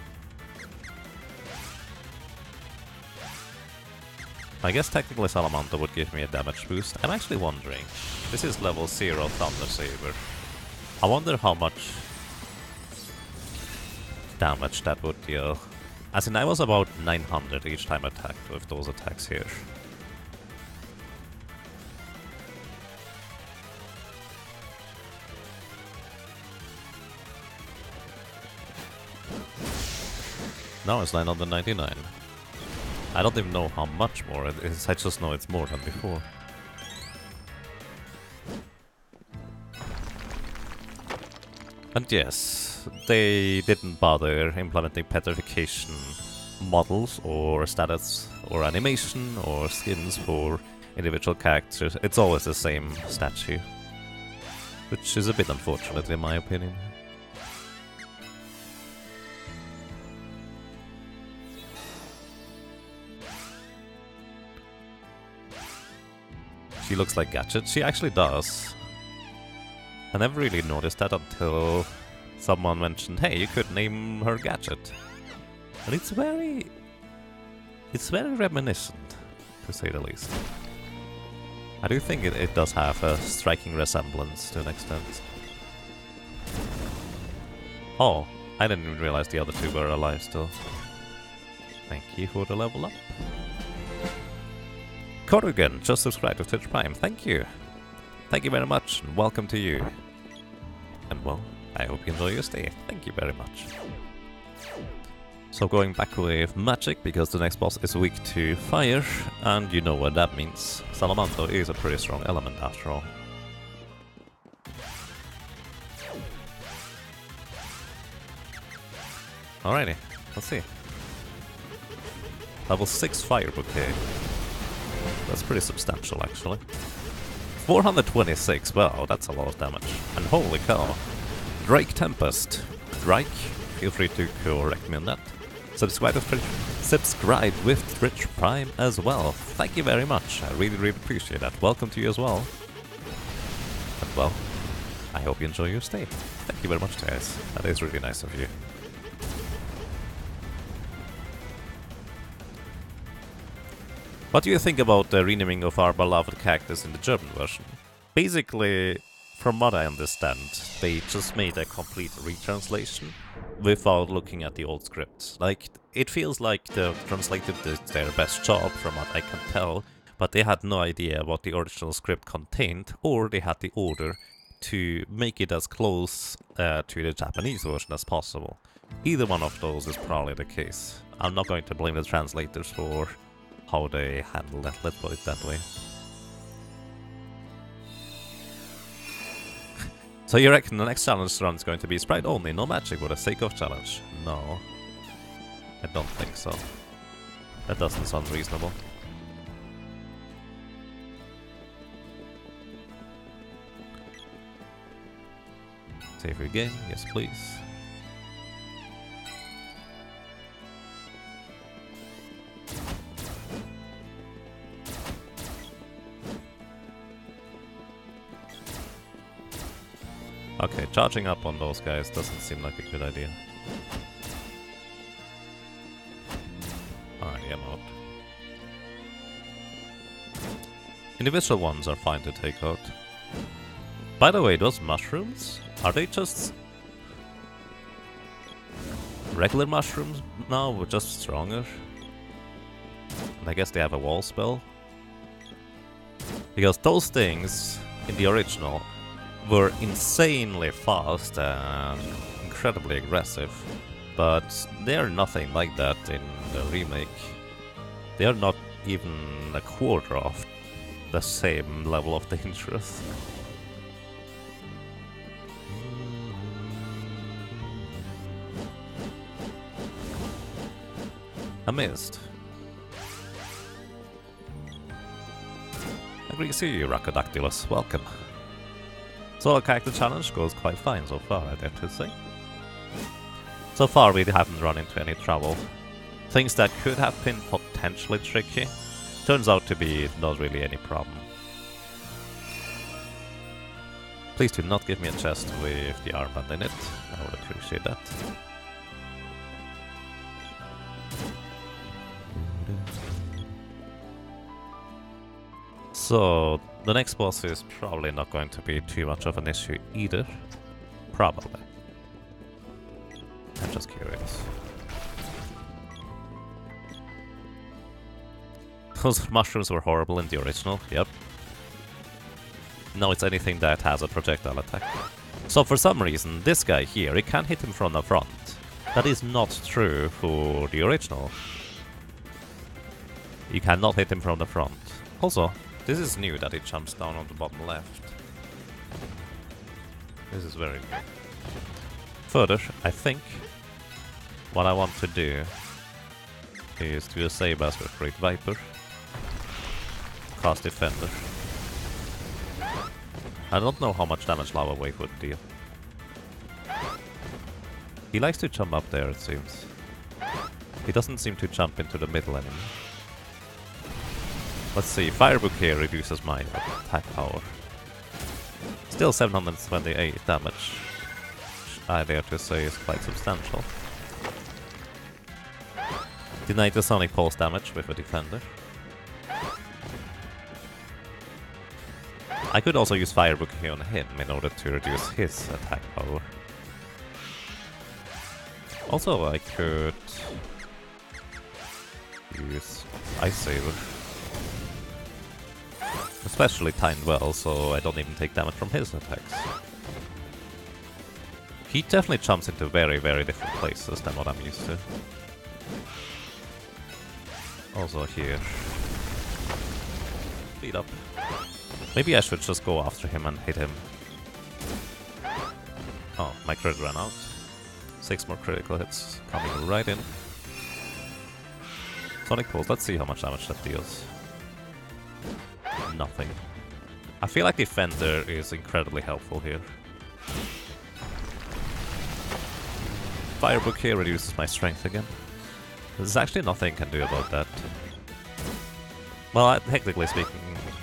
I guess technically Salamando would give me a damage boost. I'm actually wondering, this is level 0 Thunder Saber. I wonder how much damage that would deal. As in, I was about 900 each time attacked with those attacks here. Now it's 999. I don't even know how much more it is, I just know it's more than before. And yes, they didn't bother implementing petrification models or status or animation or skins for individual characters. It's always the same statue. Which is a bit unfortunate in my opinion. She looks like Gadget. She actually does. I never really noticed that until someone mentioned, hey, you could name her Gadget. And it's very... It's very reminiscent, to say the least. I do think it, it does have a striking resemblance to an extent. Oh, I didn't even realize the other two were alive still. Thank you for the level up. Corrigan just subscribed to Twitch Prime. Thank you. Thank you very much, and welcome to you. And well, I hope you enjoy your stay. Thank you very much. So going back with magic, because the next boss is weak to fire, and you know what that means. Salamando is a pretty strong element after all. Alrighty, let's see. Level 6 Fire Bouquet. That's pretty substantial, actually. 426, wow, that's a lot of damage. And holy cow. Drake Tempest. Drake, feel free to correct me on that. Subscribe with, subscribe with Twitch Prime as well. Thank you very much, I really, really appreciate that. Welcome to you as well. And well, I hope you enjoy your stay. Thank you very much, guys. That is really nice of you. What do you think about the renaming of our beloved cactus in the German version? Basically, from what I understand, they just made a complete retranslation without looking at the old script. Like, it feels like the translator did their best job from what I can tell, but they had no idea what the original script contained, or they had the order to make it as close uh, to the Japanese version as possible. Either one of those is probably the case. I'm not going to blame the translators for how they handle that, let's put it that way. [LAUGHS] so you reckon the next challenge run is going to be sprite only, no magic for the sake of challenge? No. I don't think so. That doesn't sound reasonable. Save your game, yes please. Okay, charging up on those guys doesn't seem like a good idea. Alright, I'm out. Individual ones are fine to take out. By the way, those mushrooms, are they just regular mushrooms now, but just stronger? And I guess they have a wall spell. Because those things, in the original, were insanely fast and incredibly aggressive, but they are nothing like that in the remake. They are not even a quarter of the same level of [LAUGHS] dangerous. I missed. To see you. Welcome. So character challenge goes quite fine so far, I'd have to say. So far we haven't run into any trouble. Things that could have been potentially tricky, turns out to be not really any problem. Please do not give me a chest with the armband in it, I would appreciate that. So, the next boss is probably not going to be too much of an issue either. Probably. I'm just curious. Those [LAUGHS] mushrooms were horrible in the original, yep. No, it's anything that has a projectile attack. So for some reason, this guy here, it can hit him from the front. That is not true for the original. You cannot hit him from the front. Also, this is new that it jumps down on the bottom left. This is very new. Further, I think what I want to do is to save us with Great Viper. Cast Defender. I don't know how much damage Lava Wave would deal. He likes to jump up there, it seems. He doesn't seem to jump into the middle anymore. Let's see, Fire Bouquet reduces my attack power. Still 728 damage. I dare to say is quite substantial. Deny the Sonic Pulse damage with a defender. I could also use Fire Bouquet on him in order to reduce his attack power. Also, I could use Ice Saber. Especially timed well, so I don't even take damage from his attacks. He definitely jumps into very, very different places than what I'm used to. Also here. Speed up. Maybe I should just go after him and hit him. Oh, my crit ran out. Six more critical hits coming right in. Sonic Pulse, let's see how much damage that deals. Nothing. I feel like Defender is incredibly helpful here. Fire Bouquet reduces my strength again. There's actually nothing I can do about that. Well, I, technically speaking...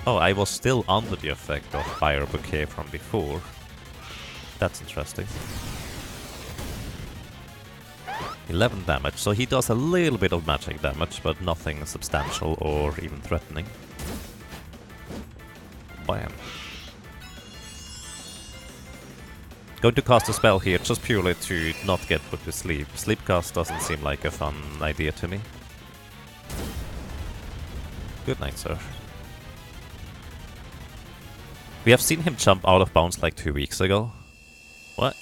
Oh, I was still under the effect of Fire Bouquet from before. That's interesting. 11 damage, so he does a little bit of magic damage, but nothing substantial or even threatening. Bam. Going to cast a spell here just purely to not get put to sleep. Sleep cast doesn't seem like a fun idea to me. Good night, sir. We have seen him jump out of bounds like two weeks ago. What?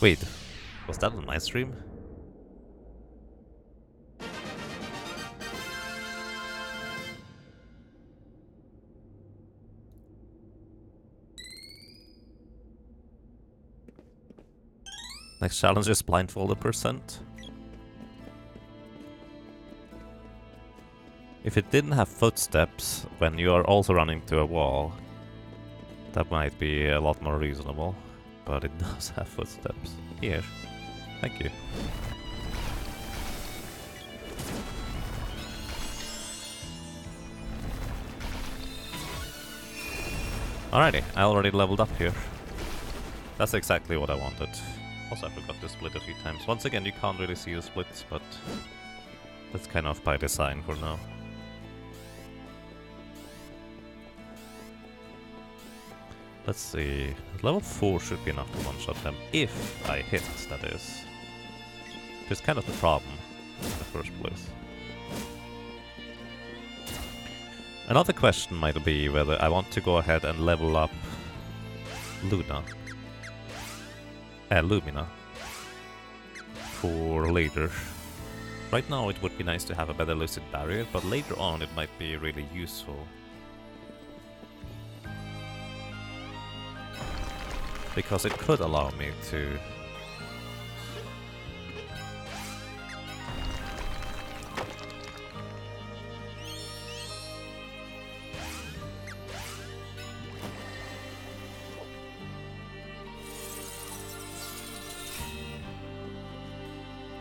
Wait, was that on my stream? Next challenge is blindfolded percent. If it didn't have footsteps when you are also running to a wall, that might be a lot more reasonable. But it [LAUGHS] does have footsteps. Here. Thank you. Alrighty, I already leveled up here. That's exactly what I wanted. Also, I forgot to split a few times. Once again, you can't really see the splits, but that's kind of by design for now. Let's see. Level 4 should be enough to one-shot them, if I hit, that is. Which is kind of the problem in the first place. Another question might be whether I want to go ahead and level up Luna. Uh, Lumina. For later. Right now it would be nice to have a better Lucid Barrier, but later on it might be really useful. Because it could allow me to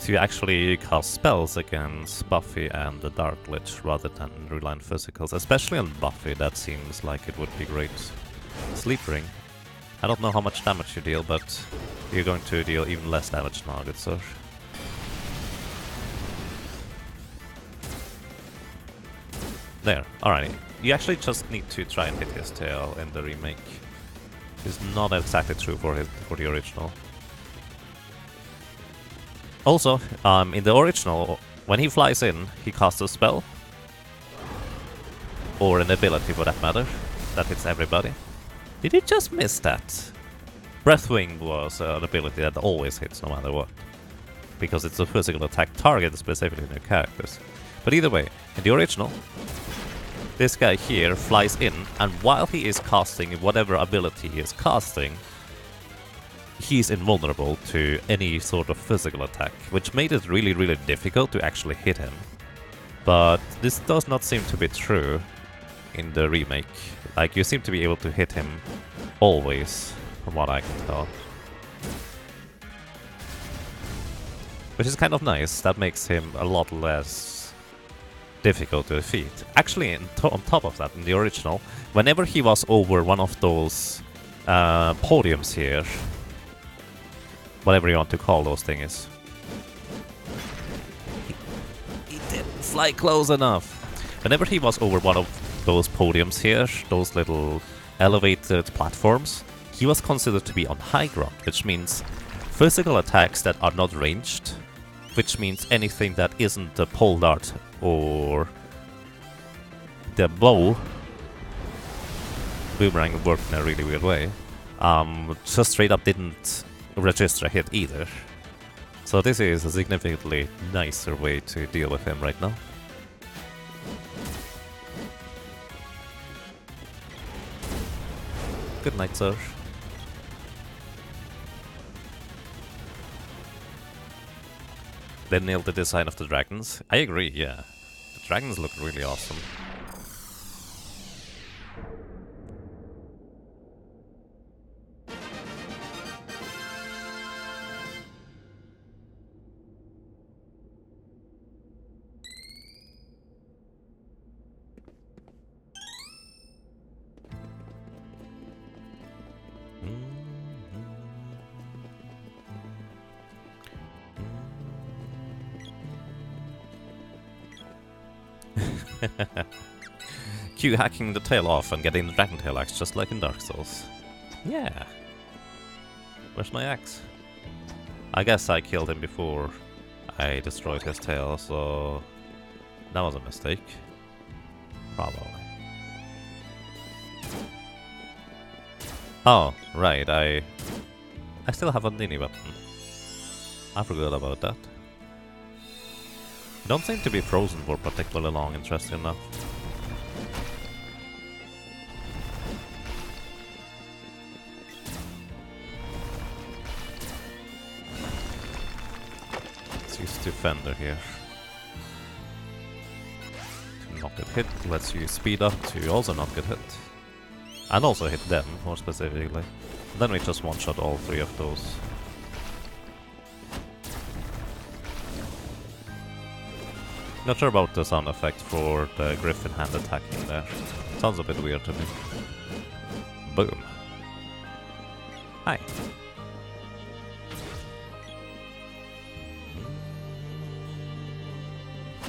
to actually cast spells against Buffy and the Dark Lich rather than rely on physicals. Especially on Buffy, that seems like it would be great. Sleep Ring. I don't know how much damage you deal, but you're going to deal even less damage now, good sir. There, alrighty. You actually just need to try and hit his tail in the remake. It's not exactly true for his for the original. Also, um, in the original, when he flies in, he casts a spell. Or an ability for that matter, that hits everybody. Did he just miss that? Breathwing was an ability that always hits no matter what. Because it's a physical attack target specifically your characters. But either way, in the original, this guy here flies in, and while he is casting whatever ability he is casting, he's invulnerable to any sort of physical attack, which made it really, really difficult to actually hit him. But this does not seem to be true in the remake. Like, you seem to be able to hit him always, from what I can tell. Which is kind of nice, that makes him a lot less difficult to defeat. Actually, to on top of that, in the original, whenever he was over one of those uh, podiums here, whatever you want to call those things, he, he didn't fly close enough. Whenever he was over one of those podiums here, those little elevated platforms, he was considered to be on high ground, which means physical attacks that are not ranged, which means anything that isn't the pole dart or the bow. Boomerang worked in a really weird way. Um, just straight up didn't register a hit either. So this is a significantly nicer way to deal with him right now. Good night, sir. They nailed the design of the dragons. I agree, yeah. The dragons look really awesome. [LAUGHS] Q hacking the tail off and getting the dragon tail axe just like in Dark Souls. Yeah. Where's my axe? I guess I killed him before I destroyed his tail, so that was a mistake. Probably. Oh, right, I I still have a mini weapon. I forgot about that. Don't seem to be frozen for particularly long, interesting enough. Let's use Defender here. To not get hit, let's use Speed Up to also not get hit. And also hit them, more specifically. Then we just one-shot all three of those. Not sure about the sound effect for the griffin hand attacking there. Sounds a bit weird to me. Boom. Hi.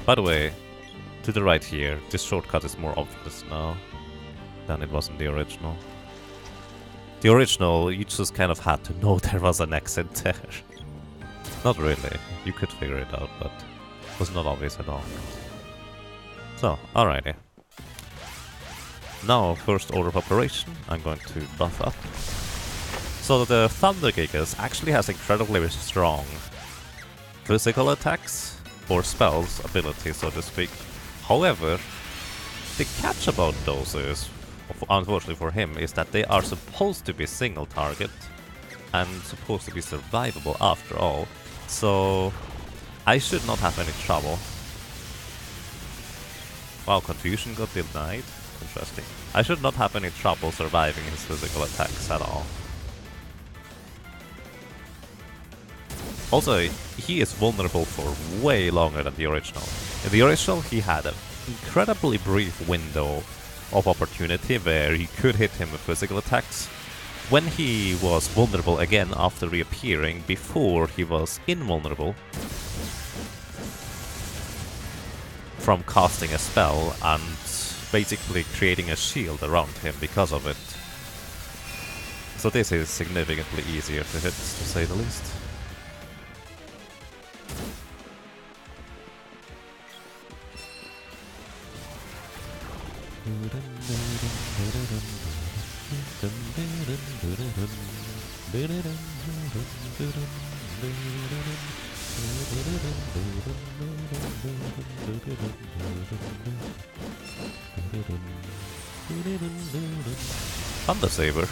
By the way, to the right here, this shortcut is more obvious now than it was in the original. The original, you just kind of had to [LAUGHS] know there was an exit there. Not really, you could figure it out, but was not obvious at all. So, alrighty. Now, first order of operation, I'm going to buff up. So the Thunder Gigas actually has incredibly strong physical attacks, or spells, ability so to speak. However, the catch about those is, unfortunately for him, is that they are supposed to be single target and supposed to be survivable after all. So I should not have any trouble. Wow, confusion got denied? Interesting. I should not have any trouble surviving his physical attacks at all. Also, he is vulnerable for way longer than the original. In the original, he had an incredibly brief window of opportunity where he could hit him with physical attacks. When he was vulnerable again after reappearing before he was invulnerable, from casting a spell and basically creating a shield around him because of it. So this is significantly easier to hit, to say the least. [LAUGHS] Thunder Saber.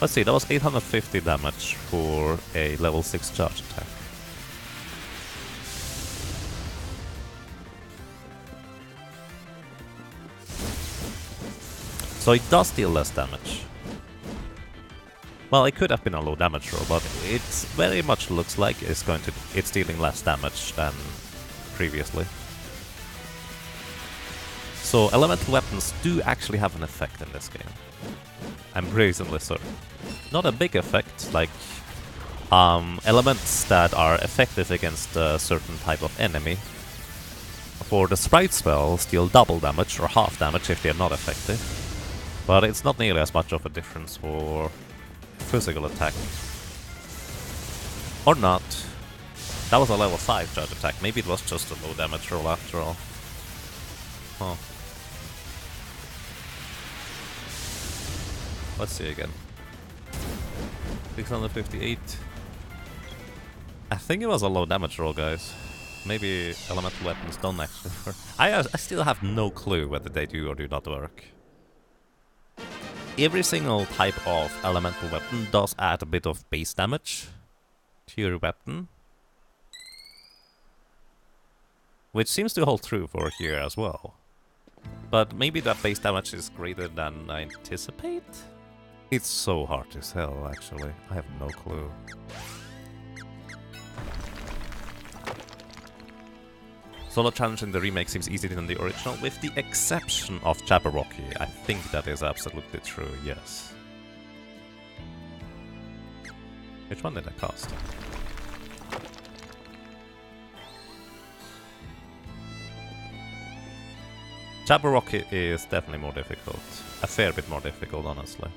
Let's see, that was 850 damage for a level 6 charge attack. So it does deal less damage. Well, it could have been a low damage roll, but it very much looks like it's going to it's dealing less damage than previously. So elemental weapons do actually have an effect in this game. I'm reasonably certain. Not a big effect, like um, elements that are effective against a certain type of enemy. For the sprite spells, deal double damage or half damage if they're not effective. But it's not nearly as much of a difference for physical attack. Or not. That was a level 5 charge attack. Maybe it was just a low damage roll after all. Huh. Let's see again. 658. I think it was a low damage roll, guys. Maybe elemental weapons don't actually [LAUGHS] work. I, uh, I still have no clue whether they do or do not work. Every single type of elemental weapon does add a bit of base damage to your weapon. Which seems to hold true for here as well. But maybe that base damage is greater than I anticipate? It's so hard to tell, actually. I have no clue. Solo challenge in the remake seems easier than the original, with the exception of Jabberwocky. I think that is absolutely true, yes. Which one did I cast? Jabberwocky is definitely more difficult. A fair bit more difficult, honestly.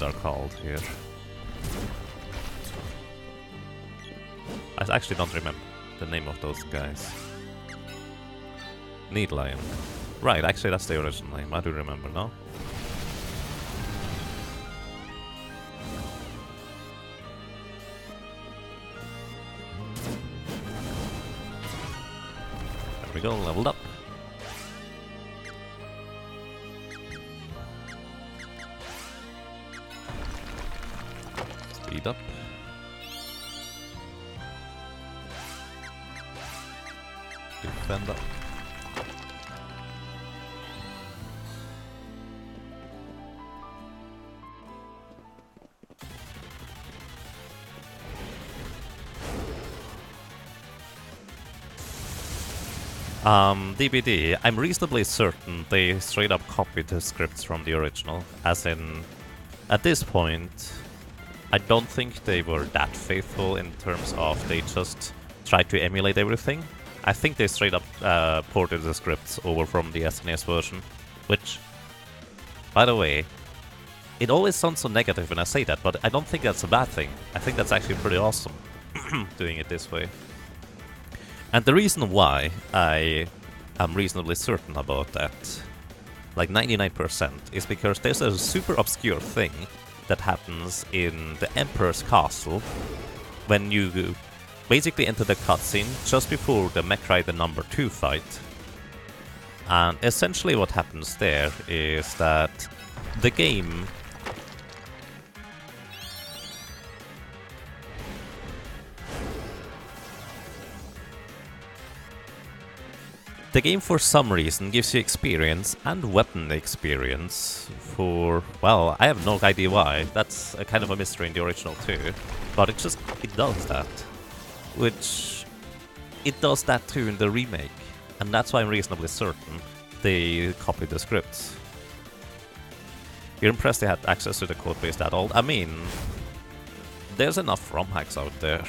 Thingies are called here. I actually don't remember the name of those guys. Needlion. Right, actually that's the original name, I do remember now. There we go, leveled up. Up. Defend up. Um, DBD, I'm reasonably certain they straight up copied the scripts from the original. As in, at this point, I don't think they were that faithful in terms of they just tried to emulate everything. I think they straight up uh, ported the scripts over from the SNES version, which, by the way, it always sounds so negative when I say that, but I don't think that's a bad thing. I think that's actually pretty awesome, [CLEARS THROAT] doing it this way. And the reason why I am reasonably certain about that, like 99%, is because there's a super obscure thing that happens in the Emperor's Castle when you basically enter the cutscene just before the Mech Rider number 2 fight. And essentially what happens there is that the game The game for some reason gives you experience and weapon experience for, well, I have no idea why. That's a kind of a mystery in the original too. But it just, it does that. Which, it does that too in the remake. And that's why I'm reasonably certain they copied the scripts. You're impressed they had access to the codebase that old? I mean, there's enough ROM hacks out there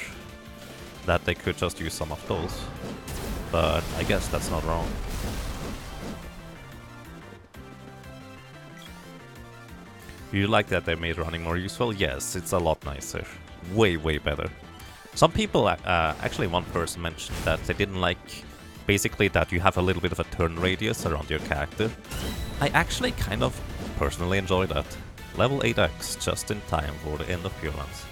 that they could just use some of those but I guess that's not wrong. You like that they made running more useful? Yes, it's a lot nicer. Way, way better. Some people, uh, actually one person mentioned that they didn't like basically that you have a little bit of a turn radius around your character. I actually kind of personally enjoy that. Level 8x just in time for the end of Pure Lands.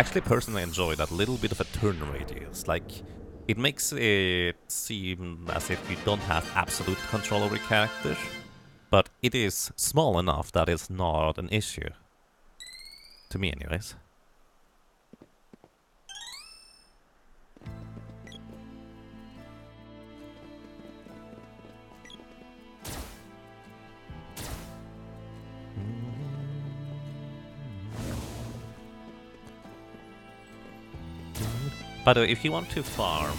Actually personally enjoy that little bit of a turn radius. Like, it makes it seem as if you don't have absolute control over your character, but it is small enough that it's not an issue. To me, anyways. By the way, if you want to farm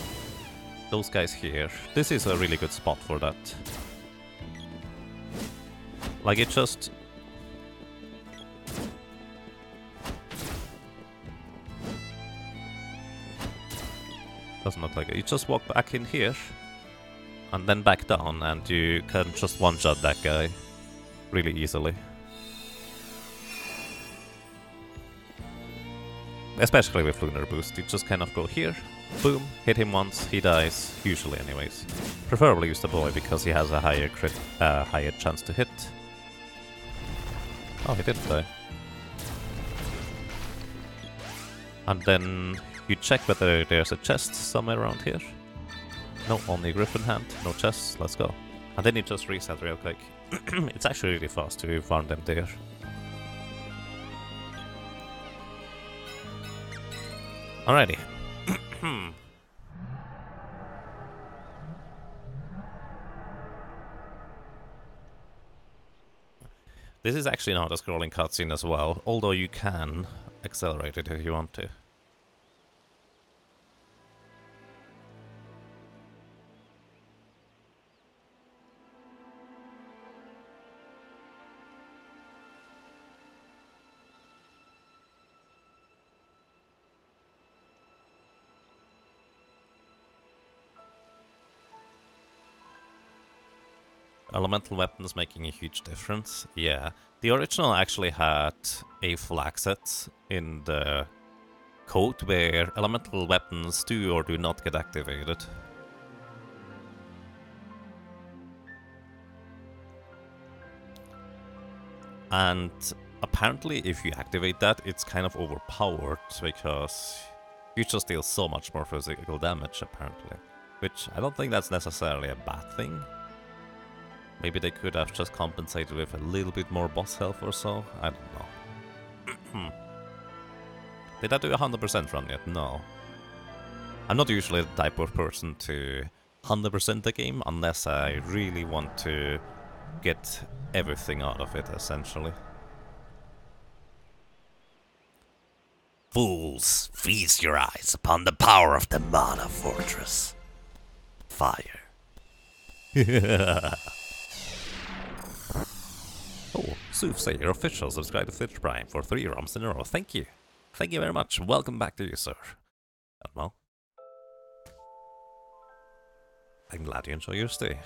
those guys here, this is a really good spot for that. Like, it just... Doesn't look like it. You just walk back in here, and then back down, and you can just one-shot that guy really easily. Especially with Lunar Boost. You just kind of go here, boom, hit him once, he dies, usually anyways. Preferably use the boy because he has a higher crit, uh, higher chance to hit. Oh, he didn't die. And then you check whether there's a chest somewhere around here. No, only Griffin hand, no chests, let's go. And then you just reset real quick. [CLEARS THROAT] it's actually really fast to farm them there. Alrighty. this is actually not a scrolling cutscene as well, although you can accelerate it if you want to. Elemental weapons making a huge difference. Yeah. The original actually had a flag set in the code where elemental weapons do or do not get activated. And apparently if you activate that, it's kind of overpowered because you just deal so much more physical damage apparently. Which I don't think that's necessarily a bad thing. Maybe they could have just compensated with a little bit more boss health or so. I don't know. [CLEARS THROAT] Did I do a 100% run yet? No. I'm not usually the type of person to 100% the game unless I really want to get everything out of it, essentially. Fools, feast your eyes upon the power of the Mana Fortress. Fire. [LAUGHS] Oh, Soothsayer official subscribe to Twitch Prime for three ROMs in a row. Thank you. Thank you very much. Welcome back to you, sir. Well, I'm glad you enjoy your stay.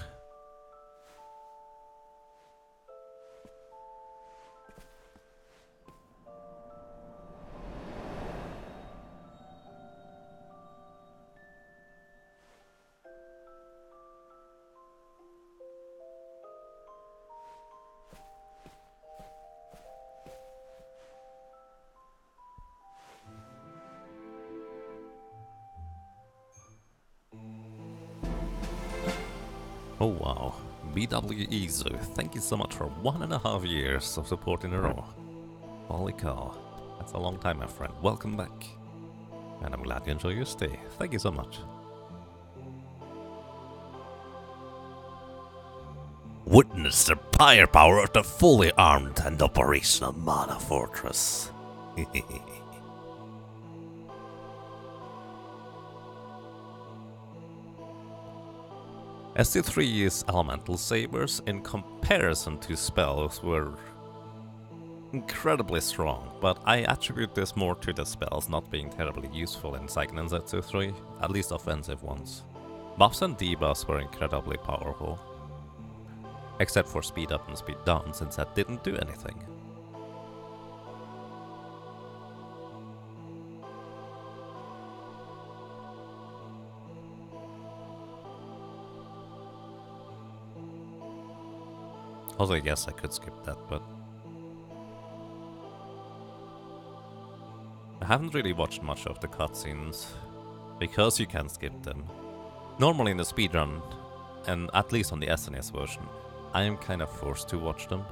BW Izu, thank you so much for one and a half years of support in a row. Holy cow. That's a long time, my friend. Welcome back. And I'm glad you enjoy your stay. Thank you so much. Witness the firepower of the fully armed and operational Mana Fortress. [LAUGHS] SD3's elemental sabers, in comparison to spells, were incredibly strong, but I attribute this more to the spells not being terribly useful in Cycling ZT3, at least offensive ones. Buffs and debuffs were incredibly powerful. Except for speed up and speed down, since that didn't do anything. Although, yes, I could skip that, but... I haven't really watched much of the cutscenes, because you can skip them. Normally in the speedrun, and at least on the SNES version, I am kind of forced to watch them.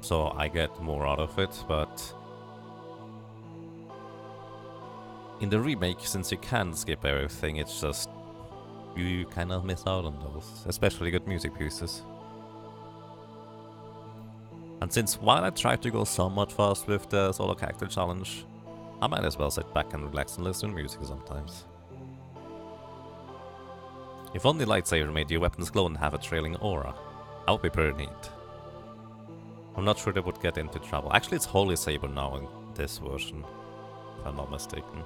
So I get more out of it, but... In the remake, since you can skip everything, it's just... You kind of miss out on those, especially good music pieces. And since while I try to go somewhat fast with the solo character challenge, I might as well sit back and relax and listen to music sometimes. If only lightsaber made your weapons glow and have a trailing aura, that would be pretty neat. I'm not sure they would get into trouble. Actually, it's Holy Saber now in this version, if I'm not mistaken.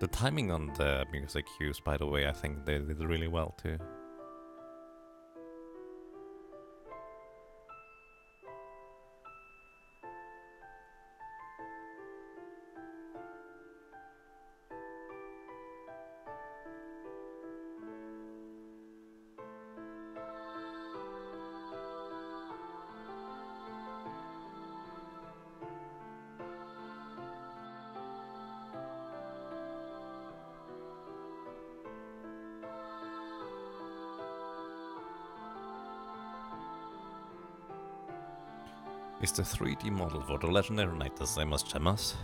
The timing on the music cues, by the way, I think they did really well too. Is the 3D model for the legendary knight the same as Gemma's?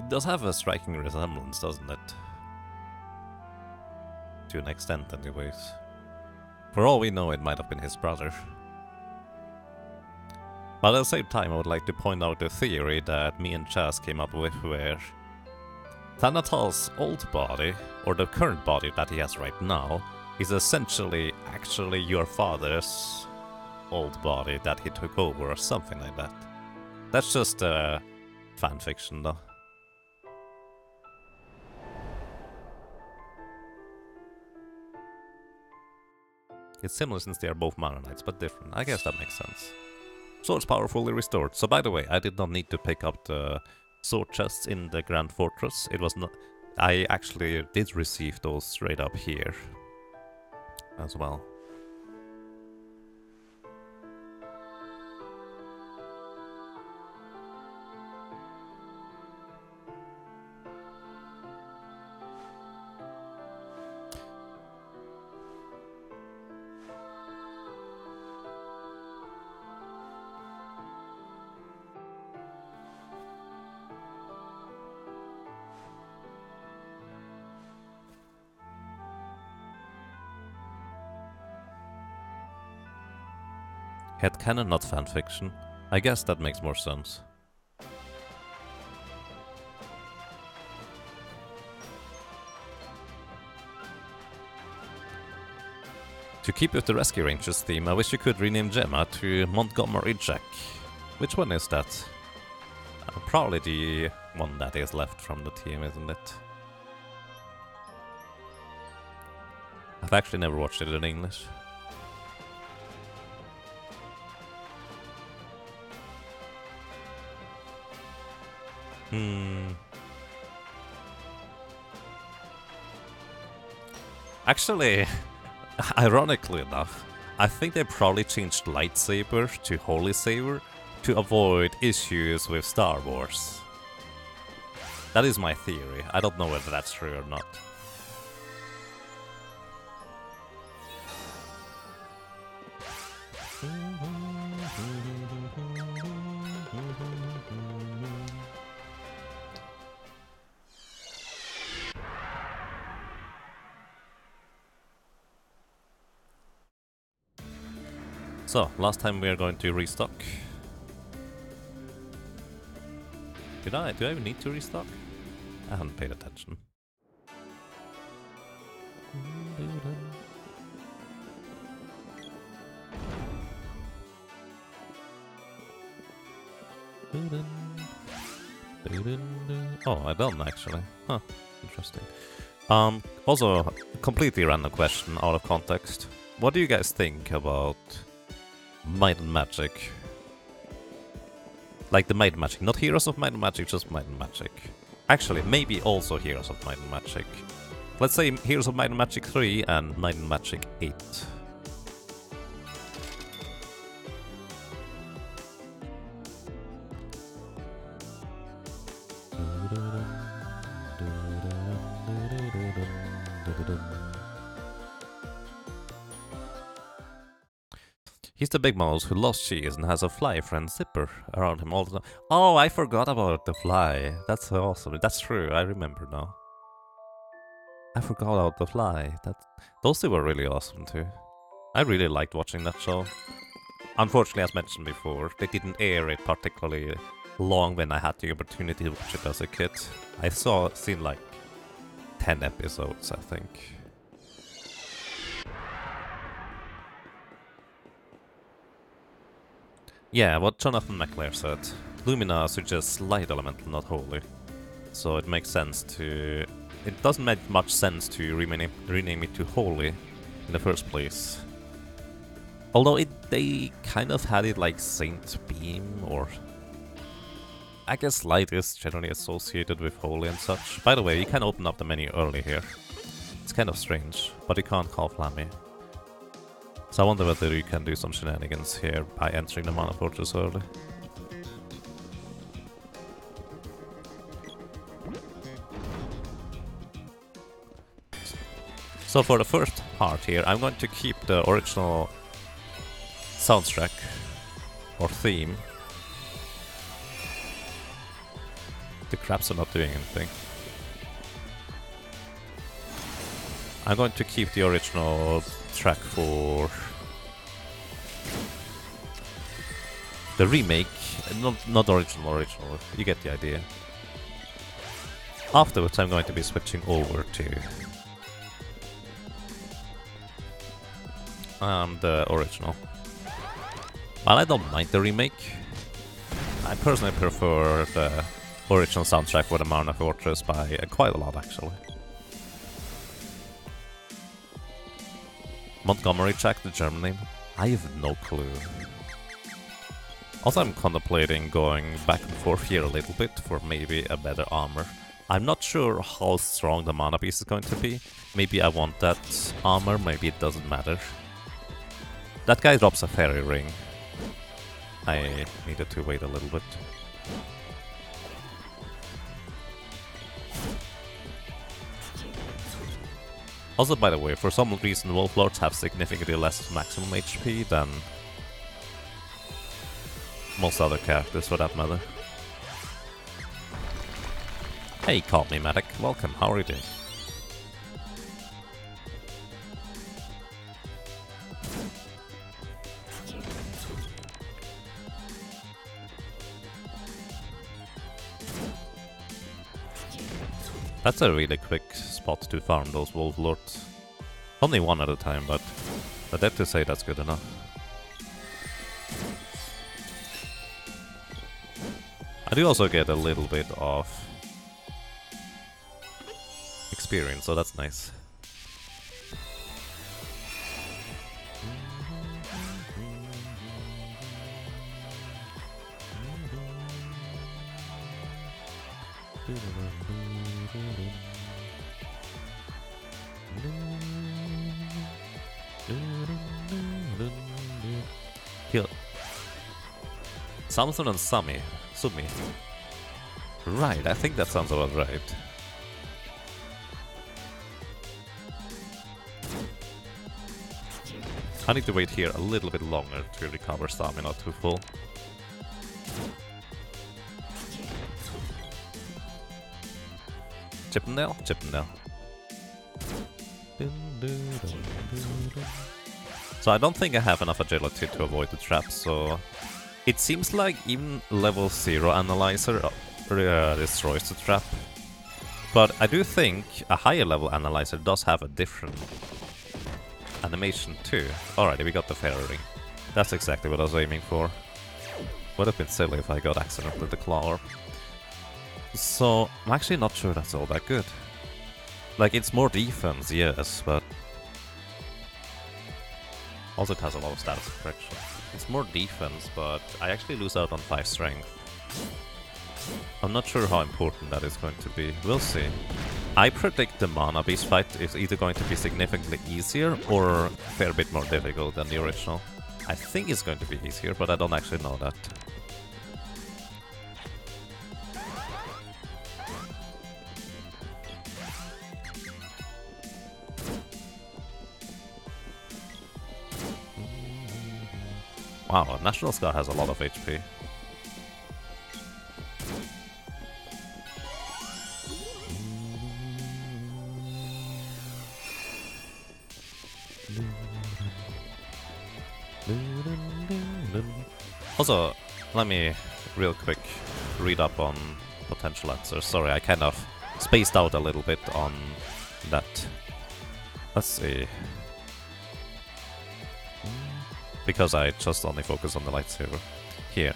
It does have a striking resemblance, doesn't it? To an extent, anyways. For all we know, it might have been his brother. But at the same time, I would like to point out the theory that me and Chaz came up with where Thanatos's old body, or the current body that he has right now, is essentially actually your father's old body that he took over or something like that. That's just uh, fan fiction though. It's similar since they are both Knights, but different. I guess that makes sense. Swords power fully restored. So by the way, I did not need to pick up the sword chests in the Grand Fortress. It was not... I actually did receive those straight up here as well. Headcanon, not fanfiction. I guess that makes more sense. To keep with the Rescue Rangers theme, I wish you could rename Gemma to Montgomery Jack. Which one is that? Uh, probably the one that is left from the team, isn't it? I've actually never watched it in English. Hmm. Actually, [LAUGHS] ironically enough, I think they probably changed lightsaber to holy saber to avoid issues with Star Wars. That is my theory. I don't know whether that's true or not. So, last time we are going to restock. Did I? Do I even need to restock? I haven't paid attention. Oh, I don't actually. Huh. Interesting. Um, also, completely random question out of context. What do you guys think about Might and Magic? Like the Might and Magic, not Heroes of and Magic, just Might and Magic. Actually, maybe also Heroes of Might and Magic. Let's say Heroes of and Magic 3 and Might and Magic 8. The big mouse who lost cheese and has a fly friend Zipper around him all the time. Oh, I forgot about the fly. That's awesome. That's true. I remember now. I forgot about the fly. That those two were really awesome too. I really liked watching that show. Unfortunately, as mentioned before, they didn't air it particularly long when I had the opportunity to watch it as a kid. I saw seen like ten episodes, I think. Yeah, what Jonathan McClare said. Lumina suggests light elemental, not holy. So it makes sense to... It doesn't make much sense to rename, rename it to holy in the first place. Although it they kind of had it like Saint Beam or... I guess light is generally associated with holy and such. By the way, you can open up the menu early here. It's kind of strange, but you can't call Flammy. So I wonder whether you can do some shenanigans here by entering the Mana Fortress early. So for the first part here, I'm going to keep the original soundtrack or theme. The crabs are not doing anything. I'm going to keep the original track for the remake, not not original original. You get the idea. Afterwards, I'm going to be switching over to um, the original. While I don't mind the remake, I personally prefer the original soundtrack for the Mana Fortress by uh, quite a lot, actually. Montgomery the German name? I have no clue. Also, I'm contemplating going back and forth here a little bit for maybe a better armor. I'm not sure how strong the Mana Beast is going to be. Maybe I want that armor, maybe it doesn't matter. That guy drops a fairy ring. I needed to wait a little bit. Also, by the way, for some reason, Wolf Lords have significantly less maximum HP than most other characters, for that matter. Hey, call me medic. Welcome. How are you doing? That's a really quick spot to farm those Wolf Lords. Only one at a time, but I dare to say that's good enough. I do also get a little bit of experience, so that's nice. Samson and Sami. Sumi. Right, I think that sounds about right. I need to wait here a little bit longer to recover stamina to full. Chippendale? Chippendale. So I don't think I have enough agility to avoid the trap, so... It seems like even level 0 analyzer uh, destroys the trap. But I do think a higher level analyzer does have a different animation too. Alrighty, we got the fairy ring. That's exactly what I was aiming for. Would have been silly if I got accidentally the claw orb. So, I'm actually not sure that's all that good. Like, it's more defense, yes, but... Also, it has a lot of status correction. It's more defense, but I actually lose out on 5 strength. I'm not sure how important that is going to be. We'll see. I predict the Mana Beast fight is either going to be significantly easier or a fair bit more difficult than the original. I think it's going to be easier, but I don't actually know that. Wow, National Scar has a lot of HP. Also, let me real quick read up on potential answers. Sorry, I kind of spaced out a little bit on that. Let's see. Because I just only focus on the lightsaber. Here.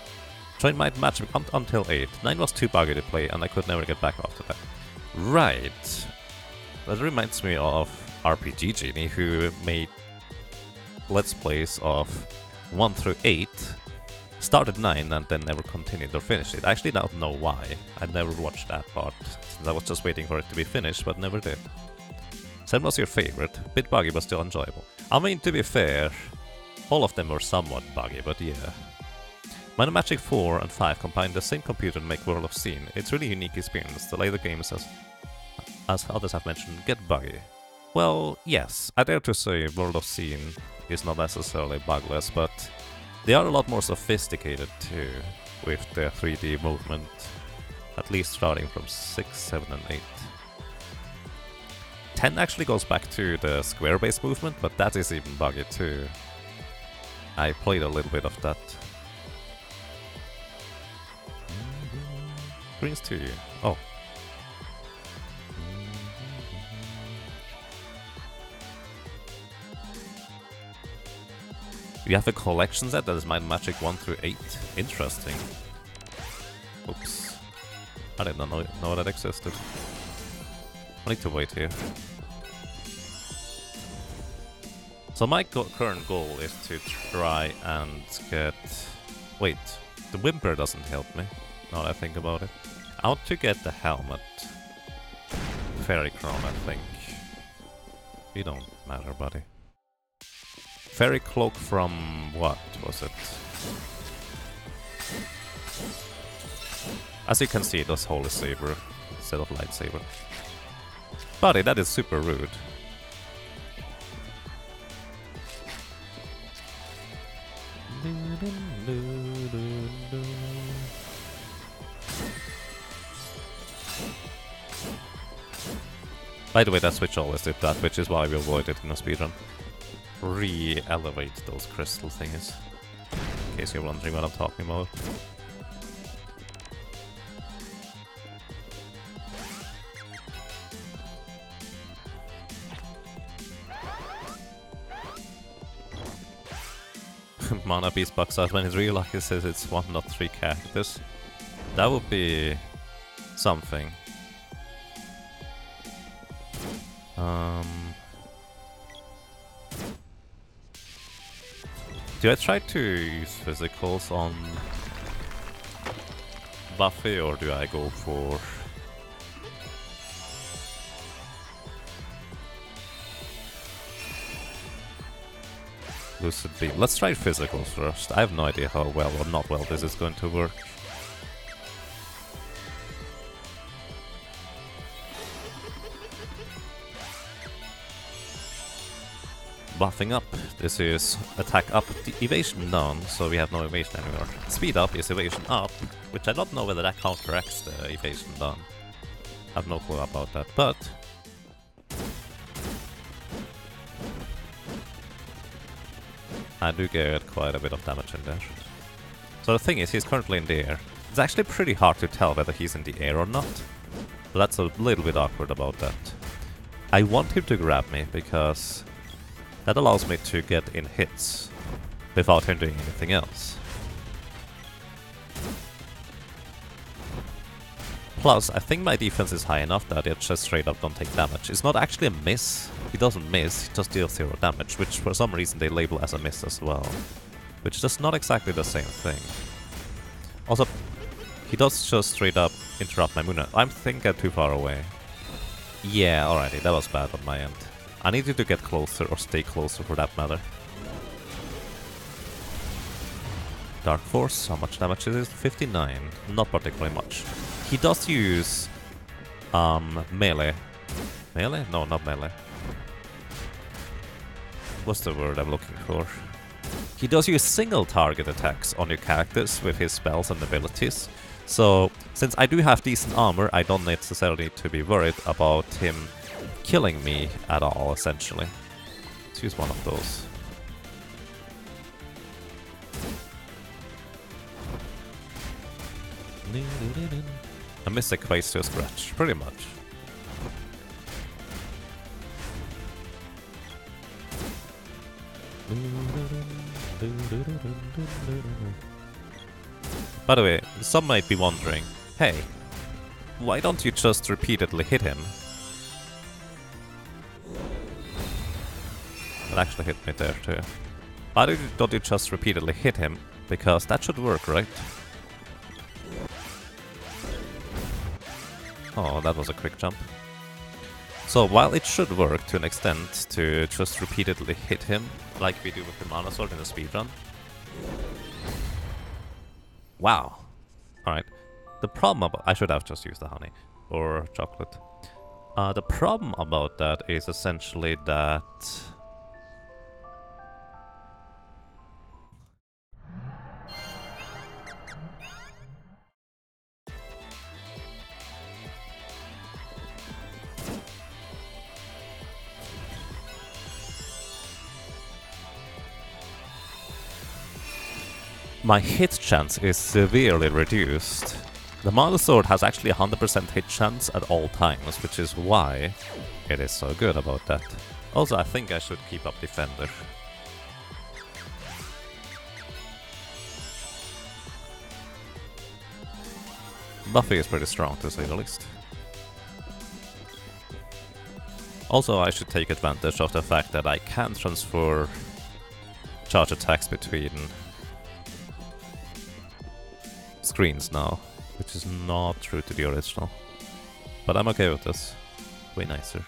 Train might match un until 8. 9 was too buggy to play and I could never get back after that. Right. That reminds me of RPG Genie who made Let's Plays of 1 through 8 started 9 and then never continued or finished it. I actually don't know why. I never watched that part, since I was just waiting for it to be finished, but never did. 7 was your favorite, bit buggy but still enjoyable. I mean, to be fair, all of them were somewhat buggy, but yeah. Mana Magic 4 and 5 combine the same computer to make World of Xeen. It's really unique experience. The later games, as, as others have mentioned, get buggy. Well, yes, I dare to say World of Xeen is not necessarily bugless, but they are a lot more sophisticated too, with their 3D movement, at least starting from 6, 7 and 8. 10 actually goes back to the square-based movement, but that is even buggy too. I played a little bit of that. To you. Oh, You have a collection set that is Might Magic 1 through 8. Interesting. Oops. I did not know, know that existed. I need to wait here. So my go current goal is to try and get... Wait, the Whimper doesn't help me, now that I think about it. I want to get the helmet. Fairy Crown, I think. You don't matter, buddy. Fairy cloak from what was it? As you can see, it was Holy Saber instead of Lightsaber. Buddy, that is super rude. By the way, that switch always did that, which is why we avoid it in a speedrun re-elevate those crystal things. In case you're wondering what I'm talking about. [LAUGHS] Mana Beast bucks out when his real lucky says it's one not three characters. That would be something. Do I try to use physicals on Buffy or do I go for Lucent Beam? Let's try physicals first. I have no idea how well or not well this is going to work. buffing up. This is attack up, evasion down, so we have no evasion anymore. Speed up is evasion up, which I don't know whether that counteracts the evasion down. I have no clue about that, but... I do get quite a bit of damage in there. So the thing is, he's currently in the air. It's actually pretty hard to tell whether he's in the air or not. But that's a little bit awkward about that. I want him to grab me, because that allows me to get in hits without him doing anything else. Plus, I think my defense is high enough that it just straight up don't take damage. It's not actually a miss. He doesn't miss, he just deals zero damage, which for some reason they label as a miss as well. Which is not exactly the same thing. Also, he does just straight up interrupt my movement. I think I'm too far away. Yeah, alrighty, that was bad on my end. I need you to get closer, or stay closer for that matter. Dark Force, how much damage is it? 59. Not particularly much. He does use um, melee. Melee? No, not melee. What's the word I'm looking for? He does use single target attacks on your characters with his spells and abilities. So, since I do have decent armor, I don't necessarily need to be worried about him killing me at all, essentially. Let's use one of those. I miss a Mystic equates to a scratch, pretty much. By the way, some might be wondering, hey, why don't you just repeatedly hit him? That actually hit me there too. Why don't you just repeatedly hit him? Because that should work, right? Oh, that was a quick jump. So while it should work to an extent to just repeatedly hit him, like we do with the Mana Sword in the speedrun. Wow. Alright. The problem about... I should have just used the honey. Or chocolate. Uh, the problem about that is essentially that... my hit chance is severely reduced. The Mana Sword has actually a 100% hit chance at all times, which is why it is so good about that. Also, I think I should keep up Defender. Buffy is pretty strong, to say the least. Also, I should take advantage of the fact that I can transfer charge attacks between screens now, which is not true to the original. But I'm okay with this. Way nicer.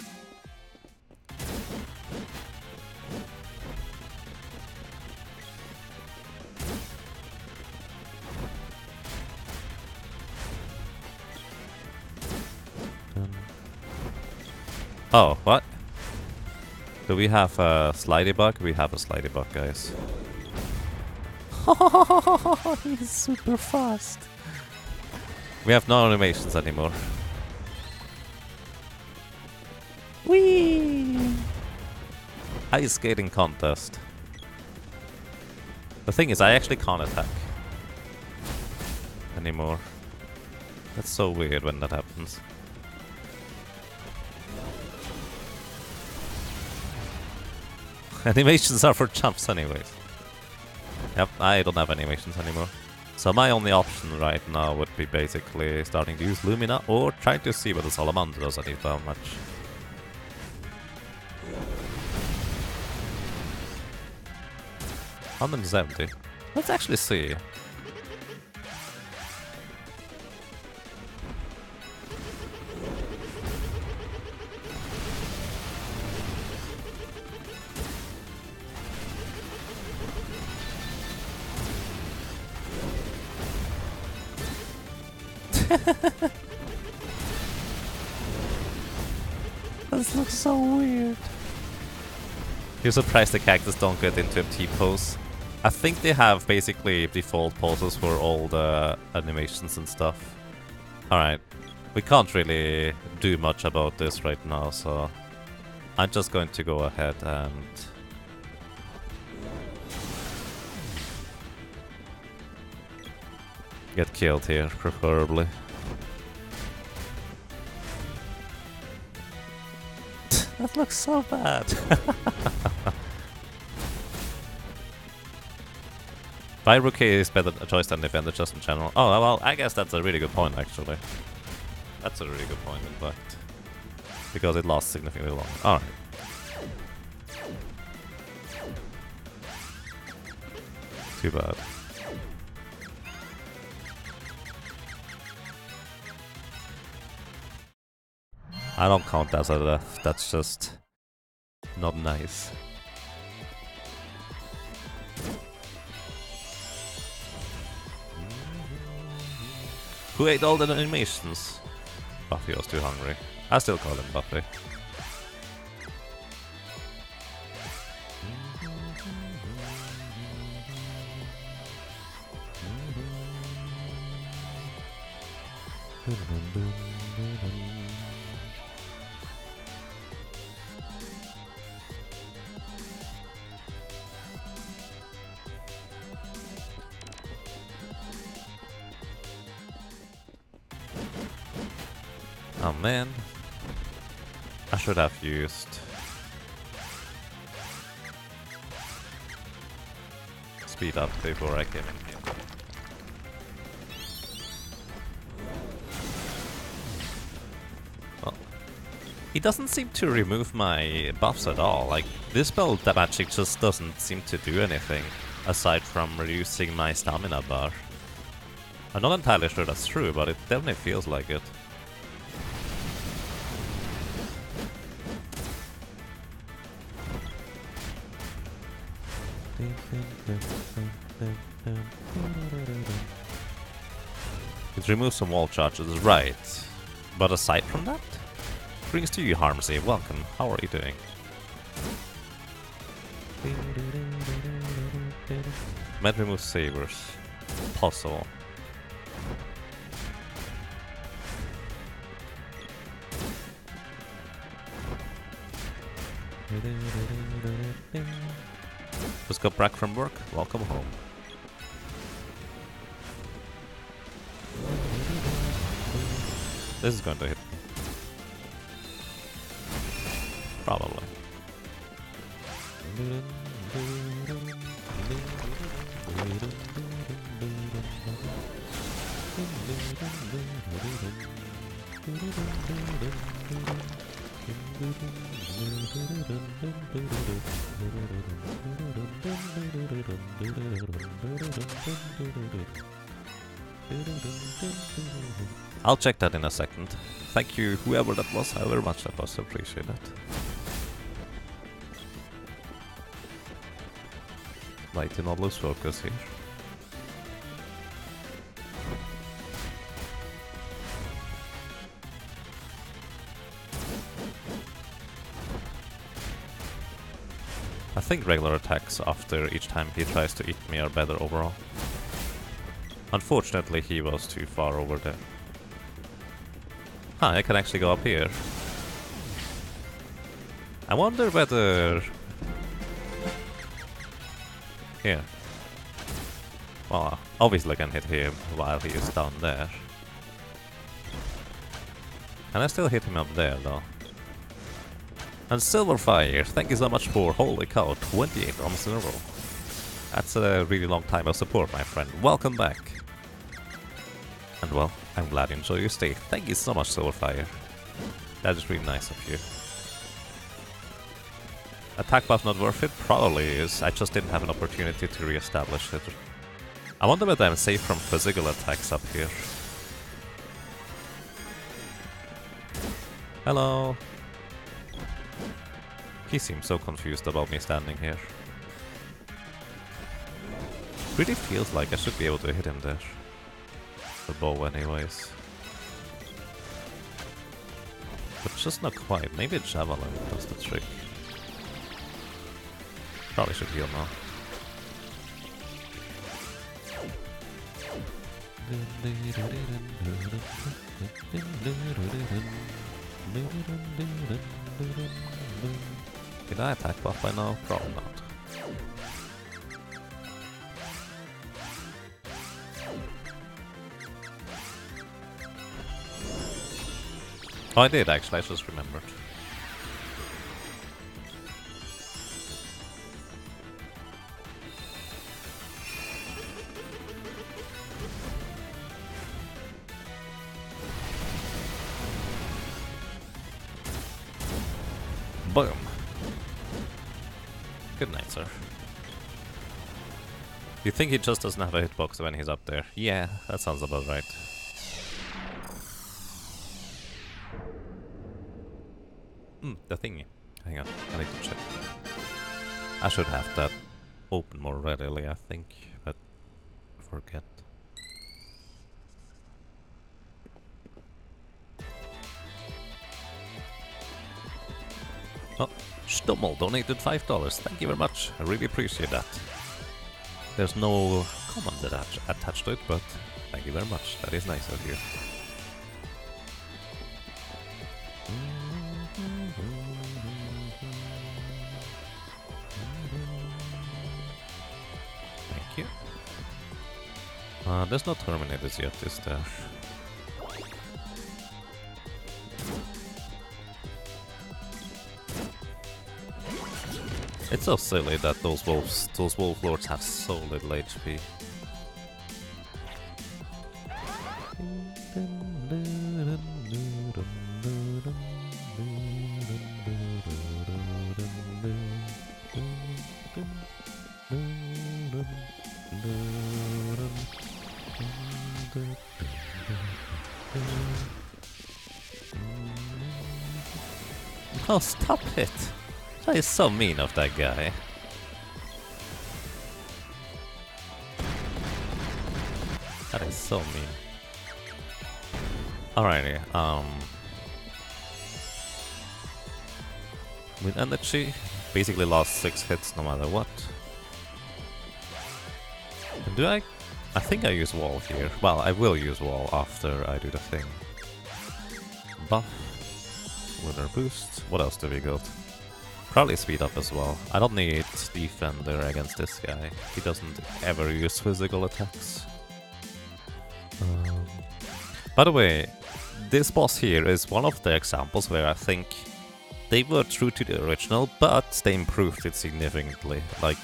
Oh, what? Do we have a slidey bug? We have a slidey bug, guys. [LAUGHS] He's super fast. We have no animations anymore. Whee! Ice skating contest. The thing is, I actually can't attack anymore. That's so weird when that happens. [LAUGHS] Animations are for jumps anyways. Yep, I don't have animations anymore. So my only option right now would be basically starting to use Lumina or trying to see whether the Salamander does how much. Hundred seventy. Let's actually see. You're surprised the cactus don't get into a T-pose. I think they have basically default poses for all the animations and stuff. Alright, we can't really do much about this right now, so I'm just going to go ahead and get killed here, preferably. That looks so bad. Viruke is better choice than Defender just in general. Oh, well, I guess that's a really good point, actually. That's a really good point, in fact. Because it lasts significantly longer. Alright. Too bad. I don't count that as a death, that's just not nice. Who ate all the animations? Buffy was too hungry. I still call him Buffy. Man. I should have used... Speed up before I came in here. Well, he doesn't seem to remove my buffs at all. Like, this spell magic just doesn't seem to do anything aside from reducing my stamina bar. I'm not entirely sure that's true, but it definitely feels like it. It removes some wall charges, right. But aside from that, brings to you Harmsy. Welcome. How are you doing? Med remove sabers. Possible. Just got back from work. Welcome home. This is going to hit I'll check that in a second. Thank you, whoever that was, however much that was, appreciate. Like to not lose focus here. I think regular attacks after each time he tries to eat me are better overall. Unfortunately, he was too far over there. Huh, I can actually go up here. I wonder whether... Here. Well, obviously I can hit him while he is down there. Can I still hit him up there, though? And Silverfire, thank you so much for, holy cow, 28 almost in a row. That's a really long time of support, my friend. Welcome back. And well, I'm glad you enjoy your stay. Thank you so much, Silverfire. That is really nice of you. Attack buff not worth it? Probably is. I just didn't have an opportunity to re-establish it. I wonder whether I'm safe from physical attacks up here. Hello. He seems so confused about me standing here. Really feels like I should be able to hit him there. The bow anyways. But just not quite. Maybe Javelin does the trick. Probably should heal now. Did I attack buff by now? Probably not. Oh, I did actually, I just remembered. Boom. Good night, sir. You think he just doesn't have a hitbox when he's up there? Yeah, that sounds about right. Thingy. Hang on, I need to check. I should have that open more readily, I think, but forget. Oh, Stummel donated $5. Thank you very much. I really appreciate that. There's no comment attach attached to it, but thank you very much. That is nice of you. There's no Terminators yet, is there? It's so silly that those wolves, those wolf lords have so little HP. Oh, stop it! That is so mean of that guy. That is so mean. Alrighty, um... With energy, basically lost 6 hits no matter what. Do I... I think I use wall here. Well, I will use wall after I do the thing. Buff. Winner boost. What else do we got? Probably speed up as well. I don't need defender against this guy. He doesn't ever use physical attacks. Um, by the way, this boss here is one of the examples where I think they were true to the original, but they improved it significantly. Like,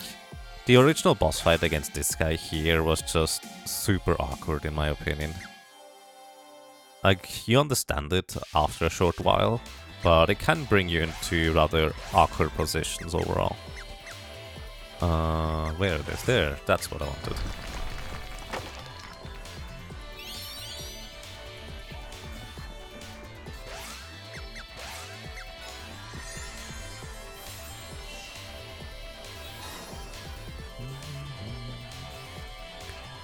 the original boss fight against this guy here was just super awkward in my opinion. Like, you understand it after a short while, but it can bring you into rather awkward positions overall. Uh, where it is? There, that's what I wanted.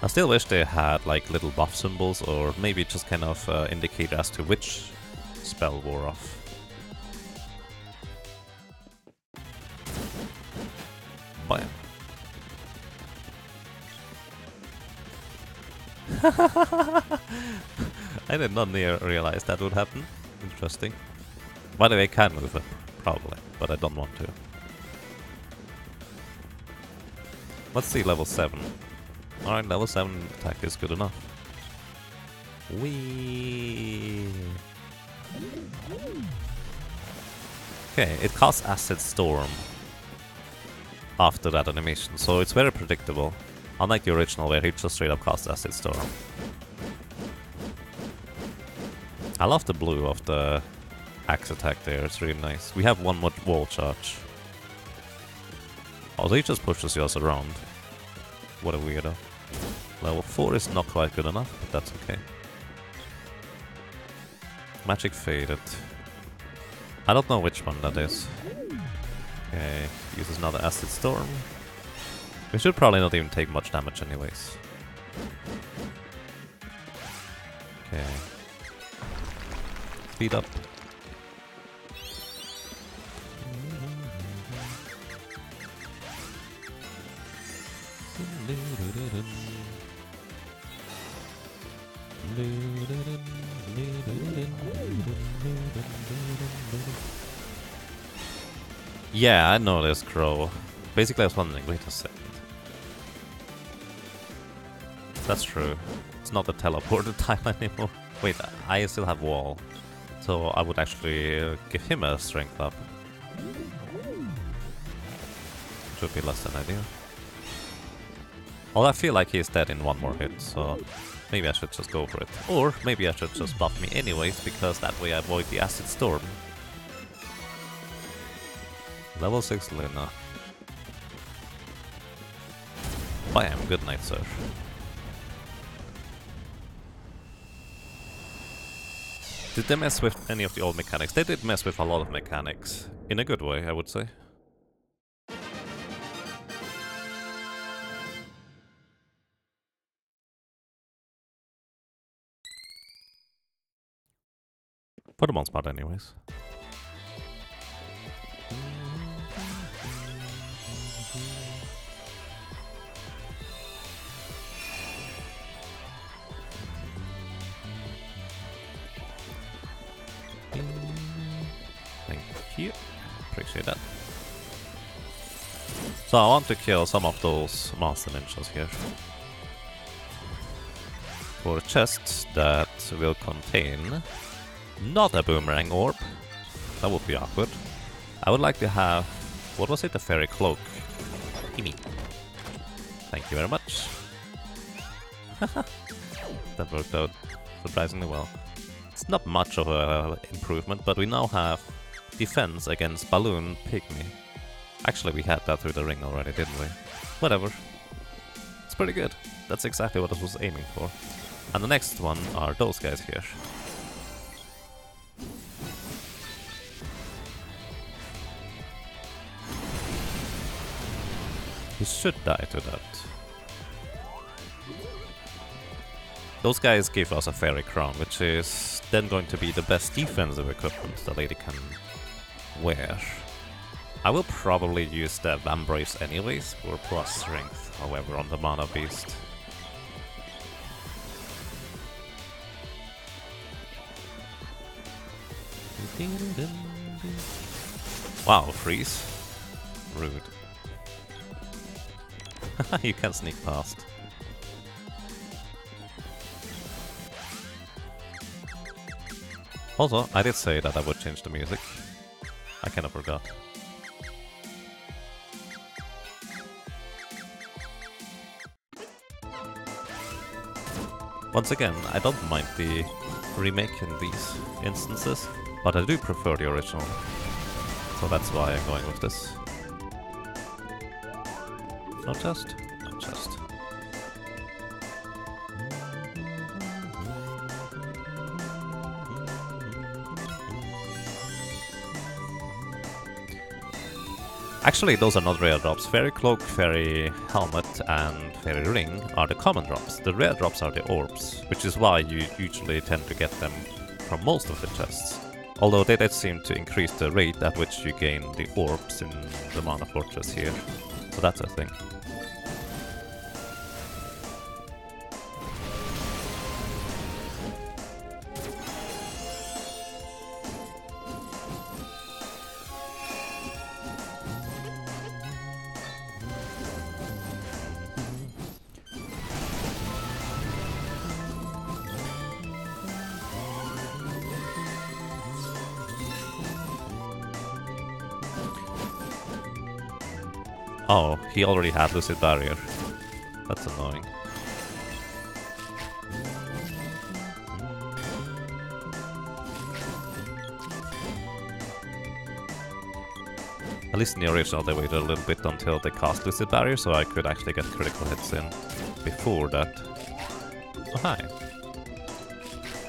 I still wish they had like little buff symbols or maybe just kind of uh, indicate as to which spell wore off. Bam. [LAUGHS] I did not near realize that would happen. Interesting. By the way, I can move it, probably, but I don't want to. Let's see level 7. Alright, level 7 attack is good enough. Wee. Okay, it casts Acid Storm after that animation, so it's very predictable. Unlike the original where he just straight up casts Acid Storm. I love the blue of the axe attack there, it's really nice. We have one more wall charge. Oh, so he just pushes us around. What a weirdo. Level 4 is not quite good enough, but that's okay. Magic faded. I don't know which one that is. Okay, uses another acid storm. We should probably not even take much damage anyways. Okay. Speed up. Yeah, I know this crow. Basically, I was wondering, wait a second. That's true. It's not the teleported [LAUGHS] time anymore. Wait, I still have wall. So I would actually give him a strength up. Should be less than ideal. Well, I feel like he's dead in one more hit, so maybe I should just go for it. Or maybe I should just buff me anyways, because that way I avoid the acid storm. Level 6 Luna. Bam, good night, sir. Did they mess with any of the old mechanics? They did mess with a lot of mechanics. In a good way, I would say. For the on spot, anyways. Thank you. Appreciate that. So I want to kill some of those monster ninjas here. For chests that will contain not a boomerang orb. That would be awkward. I would like to have... What was it? A fairy cloak. Gimme. Thank you very much. [LAUGHS] that worked out surprisingly well. It's not much of an improvement, but we now have defense against Balloon Pygmy. Actually, we had that through the ring already, didn't we? Whatever. It's pretty good. That's exactly what I was aiming for. And the next one are those guys here. He should die to that. Those guys give us a fairy crown, which is then going to be the best defensive equipment the lady can wear. I will probably use the Vambrace anyways for plus strength, however, on the Mana Beast. Wow, freeze. Rude. [LAUGHS] you can sneak past. Also, I did say that I would change the music. I kind of forgot. Once again, I don't mind the remake in these instances, but I do prefer the original. So that's why I'm going with this. No chest? No chest. Actually, those are not rare drops. Fairy Cloak, Fairy Helmet, and Fairy Ring are the common drops. The rare drops are the orbs, which is why you usually tend to get them from most of the chests. Although they did seem to increase the rate at which you gain the orbs in the Mana Fortress here. So that's a thing. He already had Lucid Barrier. That's annoying. At least in the original they waited a little bit until they cast Lucid Barrier so I could actually get critical hits in before that. Oh hi.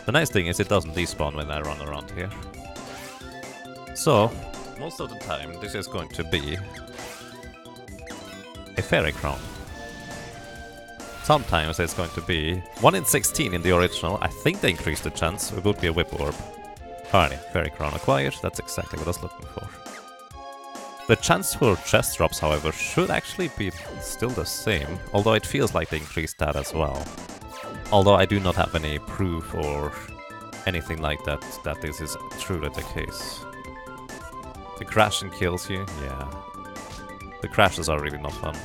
The nice thing is it doesn't despawn when I run around here. So, most of the time this is going to be fairy crown. Sometimes it's going to be 1 in 16 in the original. I think they increased the chance. It would be a whip orb. Alrighty, fairy crown acquired. That's exactly what I was looking for. The chance for chest drops, however, should actually be still the same, although it feels like they increased that as well. Although I do not have any proof or anything like that that this is truly the case. The crashing kills you? Yeah. The crashes are really not fun.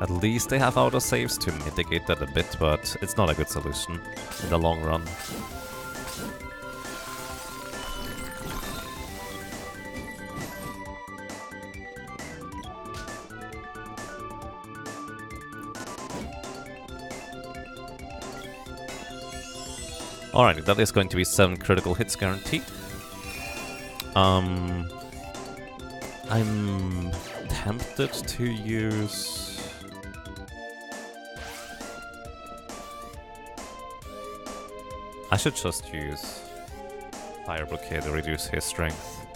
At least they have autosaves to mitigate that a bit, but it's not a good solution in the long run. Alright, that is going to be 7 critical hits guaranteed. Um, I'm tempted to use... I should just use Fire Bouquet to reduce his strength.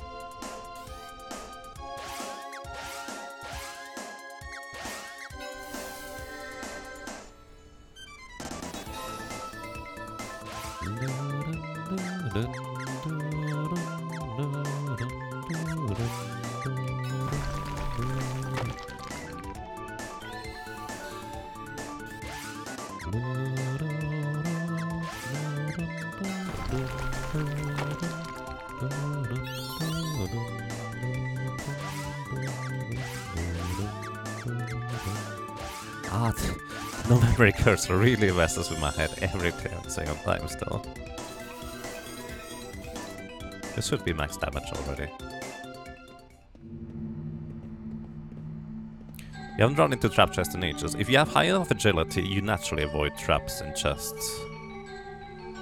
Memory cursor really messes with my head every single time still. This should be max damage already. You haven't run into trap chests in ages. If you have high enough agility, you naturally avoid traps and chests.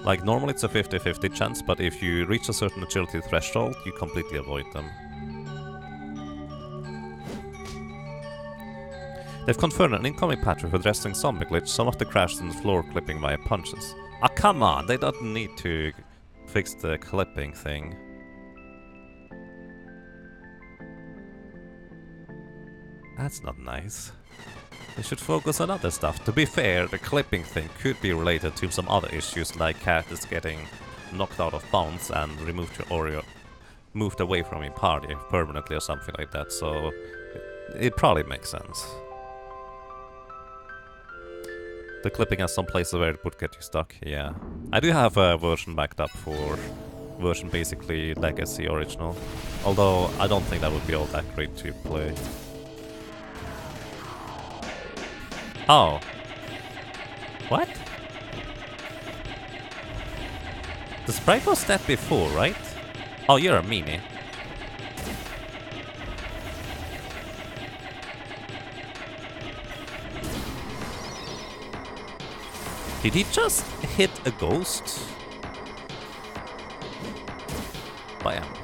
Like, normally it's a 50-50 chance, but if you reach a certain agility threshold, you completely avoid them. They've confirmed an incoming patch with addressing zombie glitch, some of the crashes on the floor clipping via punches. Ah, come on! They don't need to fix the clipping thing. That's not nice. They should focus on other stuff. To be fair, the clipping thing could be related to some other issues like characters getting knocked out of bounds and removed to Oreo moved away from your party permanently or something like that, so it, it probably makes sense. The clipping has some places where it would get you stuck, yeah. I do have a version backed up for version basically legacy original, although I don't think that would be all that great to play. Oh. What? The sprite was that before, right? Oh, you're a meanie. Did he just hit a ghost? Bam.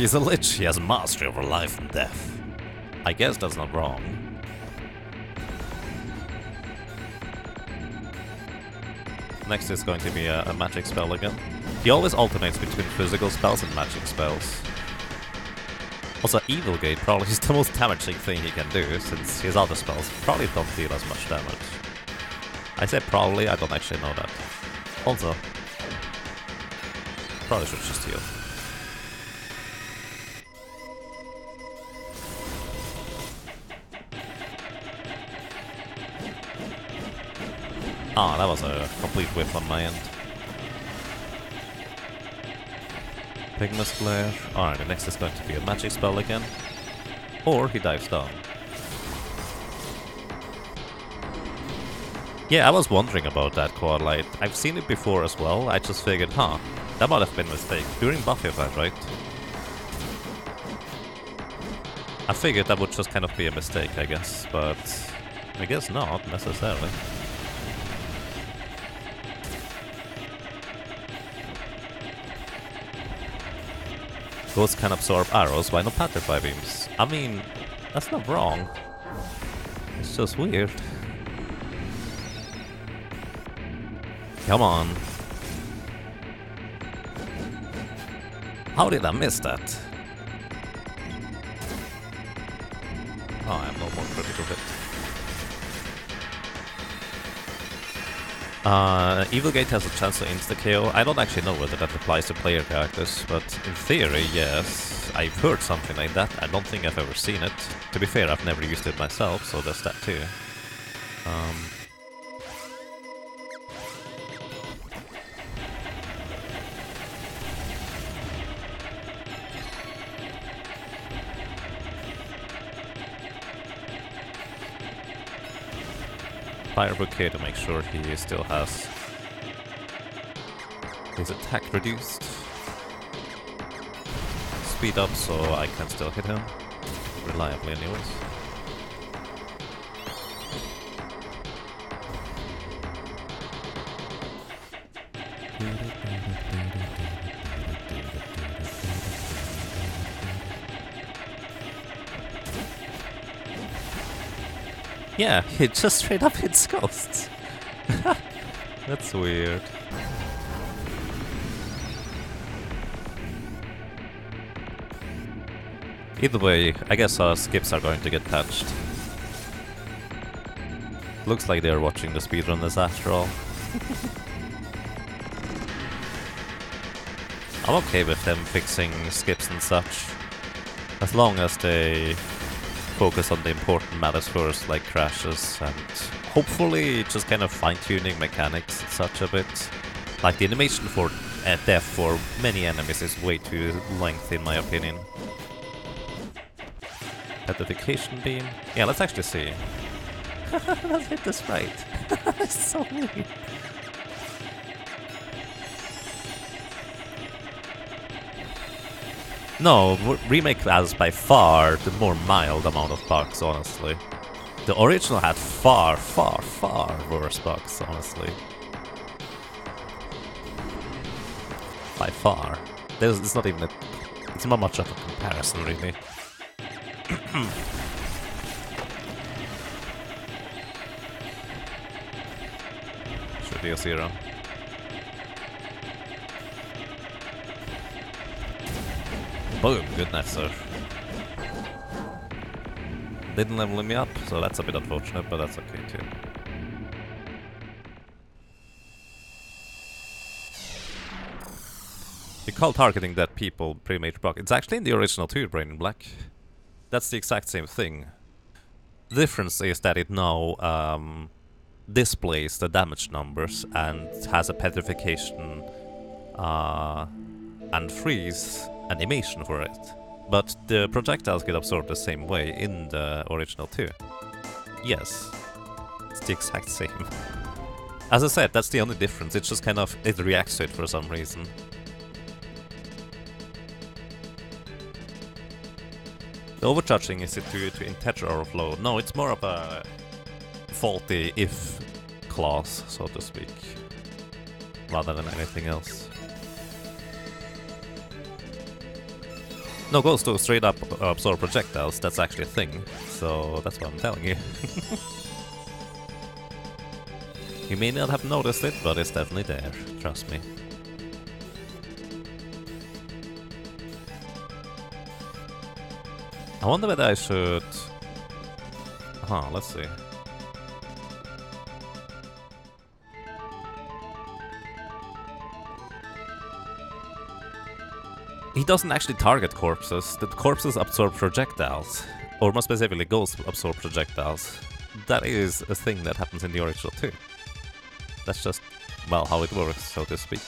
He's a lich, he has mastery over life and death. I guess that's not wrong. Next is going to be a, a magic spell again. He always alternates between physical spells and magic spells. Also, Evil Gate probably is the most damaging thing he can do, since his other spells probably don't deal as much damage. I say probably, I don't actually know that. Also, probably should just heal. Ah, that was a complete whiff on my end. Pygmus Glare. Alright, the next is going to be a magic spell again. Or he dives down. Yeah, I was wondering about that quad light. I've seen it before as well. I just figured, huh, that might have been a mistake. During Buffy fight, right? I figured that would just kind of be a mistake, I guess, but I guess not necessarily. Ghosts can absorb arrows, why not petrify beams? I mean, that's not wrong. It's just weird. Come on. How did I miss that? Oh, I have no more critical hit. Uh, Evil Gate has a chance to insta-KO. I don't actually know whether that applies to player characters, but in theory, yes. I've heard something like that. I don't think I've ever seen it. To be fair, I've never used it myself, so there's that too. Um, Fire Bouquet to make sure he still has his attack reduced. Speed up so I can still hit him. Reliably anyways. Yeah, [LAUGHS] it just straight up hits ghosts. [LAUGHS] That's weird. Either way, I guess our skips are going to get patched. Looks like they're watching the speedrunners after all. [LAUGHS] I'm okay with them fixing skips and such. As long as they focus on the important matters first, like crashes, and hopefully just kind of fine-tuning mechanics and such a bit. Like the animation for uh, death for many enemies is way too lengthy in my opinion. Petrification beam? Yeah, let's actually see. [LAUGHS] let's hit the sprite. [LAUGHS] it's so weird. No, Remake has by far the more mild amount of bugs, honestly. The original had far, far, far worse bugs, honestly. By far. There's, it's not even a... It's not much of a comparison, really. [CLEARS THROAT] Should be a zero. Boom, goodness, surf. Didn't level me up, so that's a bit unfortunate, but that's okay too. You call targeting dead people major bug. It's actually in the original too, Brain in Black. That's the exact same thing. The difference is that it now um, displays the damage numbers and has a petrification uh, and freeze animation for it. But the projectiles get absorbed the same way in the original too. Yes, it's the exact same. As I said, that's the only difference. It's just kind of it reacts to it for some reason. The overcharging is it due to integer overflow? No, it's more of a faulty if clause, so to speak, rather than anything else. No, goes to straight up absorb projectiles, that's actually a thing, so that's what I'm telling you. [LAUGHS] you may not have noticed it, but it's definitely there, trust me. I wonder whether I should... Huh, let's see. He doesn't actually target corpses. The corpses absorb projectiles. Or more specifically, ghosts absorb projectiles. That is a thing that happens in the original too. That's just, well, how it works, so to speak.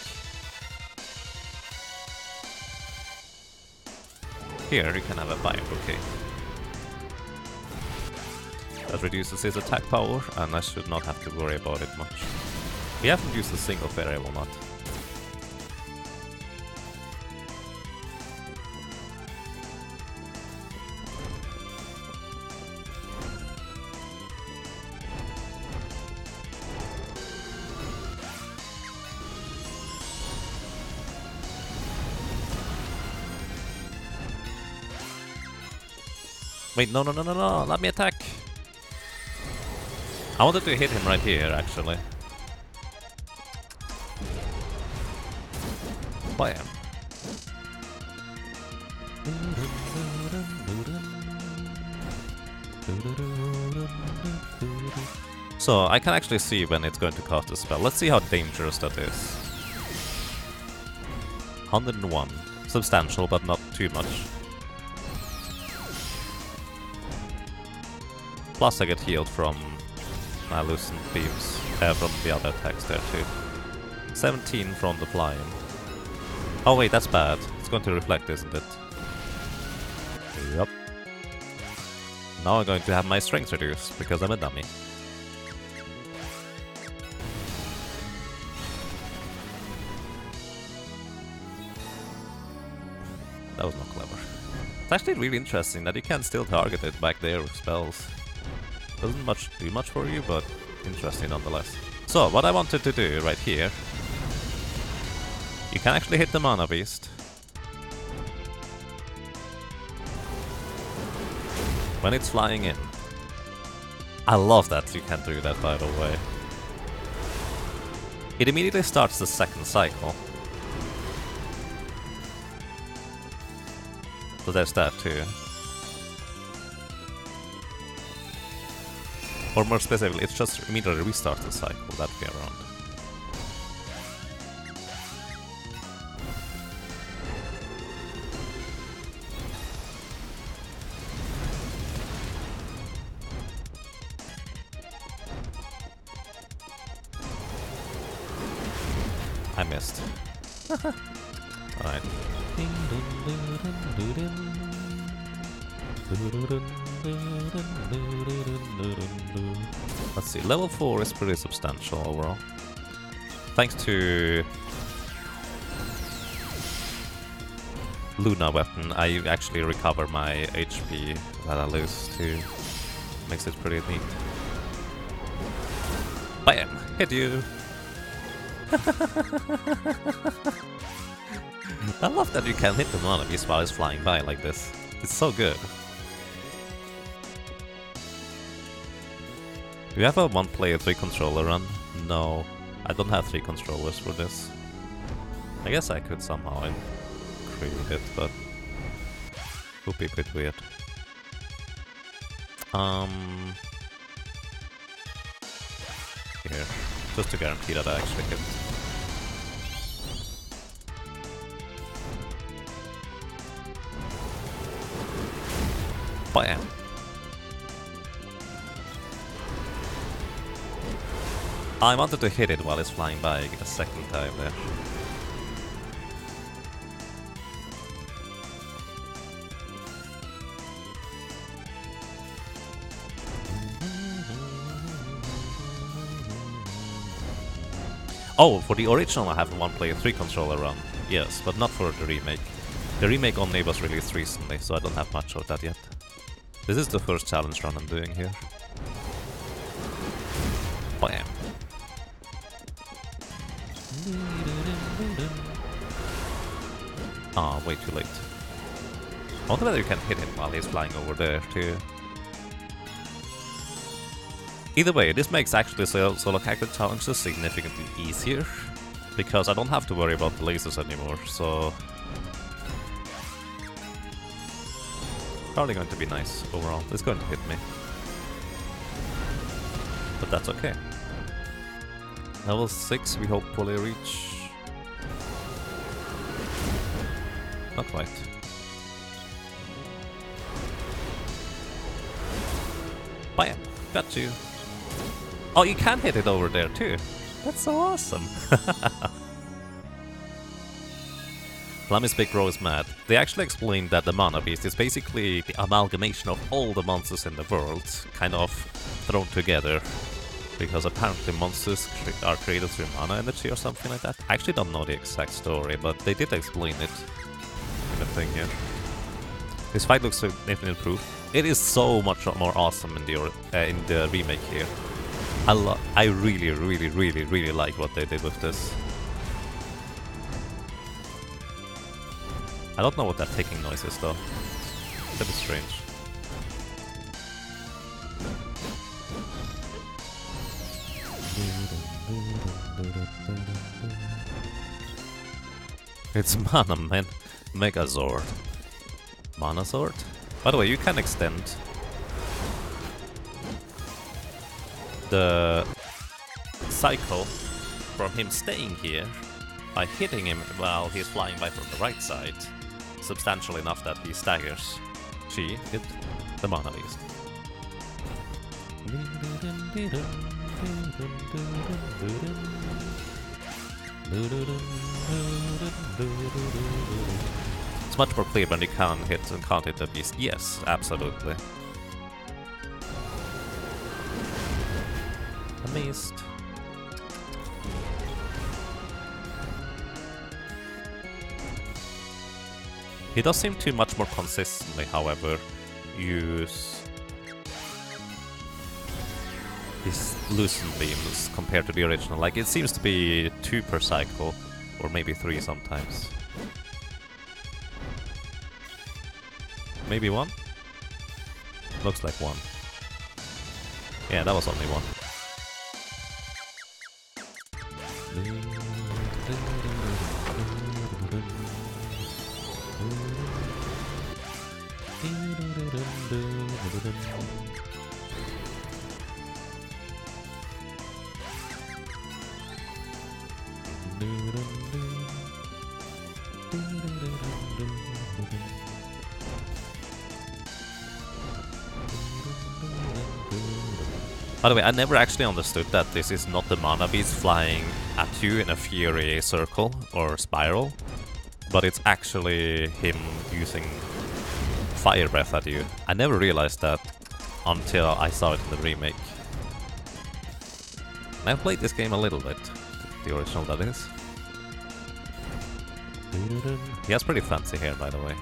Here you can have a fire bouquet. That reduces his attack power, and I should not have to worry about it much. We haven't used a single variable not. Wait, no, no, no, no, no, let me attack! I wanted to hit him right here, actually. Bam. So, I can actually see when it's going to cast a spell. Let's see how dangerous that is. 101. Substantial, but not too much. Plus I get healed from my Lucent Beams, uh, from the other attacks there too. 17 from the flying. Oh wait, that's bad. It's going to reflect, isn't it? Yep. Now I'm going to have my strength reduced, because I'm a dummy. That was not clever. It's actually really interesting that you can still target it back there with spells. Doesn't much do much for you, but interesting nonetheless. So, what I wanted to do right here... You can actually hit the Mana Beast. When it's flying in. I love that you can do that, by the way. It immediately starts the second cycle. So there's that too. Or more specifically, it's just immediately restarts the cycle that way around. 4 is pretty substantial overall. Thanks to Luna weapon, I actually recover my HP that I lose too. Makes it pretty neat. Bam! Hit you! [LAUGHS] I love that you can hit the Beast while it's flying by like this. It's so good. Do you have a one player three controller run? No. I don't have three controllers for this. I guess I could somehow create it, but it would be a bit weird. Um here. Just to guarantee that I actually hit. Bam! I wanted to hit it while it's flying by a second time there. Oh, for the original I have one player 3 controller run. Yes, but not for the remake. The remake only was released recently, so I don't have much of that yet. This is the first challenge run I'm doing here. Bam. Ah, way too late. I wonder whether you can hit him while he's flying over there too. Either way, this makes actually solo, solo character challenges significantly easier, because I don't have to worry about the lasers anymore, so... Probably going to be nice overall. It's going to hit me. But that's okay. Level 6 we hopefully reach. Not quite. Bam! Got you! Oh, you can hit it over there too! That's so awesome! [LAUGHS] Flammy's Big Bro is mad. They actually explained that the Mana Beast is basically the amalgamation of all the monsters in the world, kind of thrown together. Because apparently monsters are created through mana energy or something like that. I actually don't know the exact story, but they did explain it in the thing here. This fight looks significantly improved. It is so much more awesome in the uh, in the remake here. I lo I really, really, really, really like what they did with this. I don't know what that ticking noise is though. A bit strange. It's [LAUGHS] Mana Man Megazord. Mana Sword? By the way, you can extend the cycle from him staying here by hitting him while he's flying by from the right side substantial enough that he staggers. She hit the Mana Beast. It's much more clear when you can hit and can't hit the beast. Yes, absolutely. Amazed. He does seem to much more consistently, however, use his Lucent Beams compared to the original. Like, it seems to be two per cycle, or maybe three sometimes. Maybe one? Looks like one. Yeah, that was only one. [LAUGHS] By the way, I never actually understood that this is not the mana beast flying at you in a fury circle or spiral, but it's actually him using fire breath at you. I never realized that until I saw it in the remake. And I've played this game a little bit, the original that is. He has pretty fancy hair, by the way.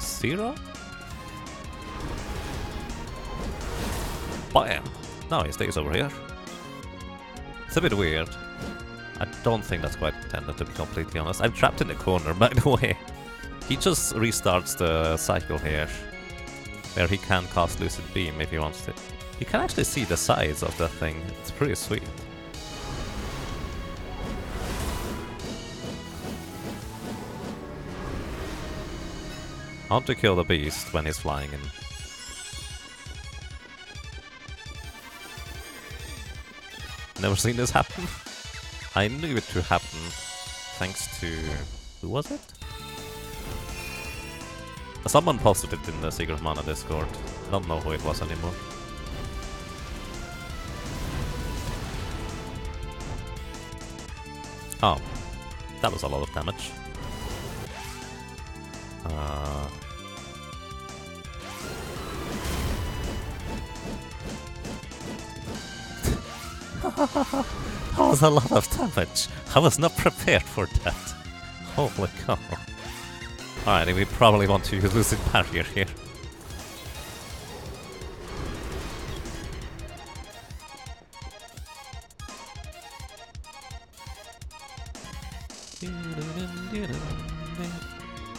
Zero? Bam! Now he stays over here. It's a bit weird. I don't think that's quite intended, to be completely honest. I'm trapped in the corner, [LAUGHS] by the way. He just restarts the cycle here, where he can cast Lucent Beam if he wants to. You can actually see the size of that thing. It's pretty sweet. How to kill the beast when he's flying in. Never seen this happen. [LAUGHS] I knew it to happen thanks to... who was it? Someone posted it in the Secret Mana Discord. I don't know who it was anymore. Oh, that was a lot of damage. Uh, [LAUGHS] that was a lot of damage. I was not prepared for that. Holy cow. Alright, we probably want to use Lucid [LAUGHS] Barrier here.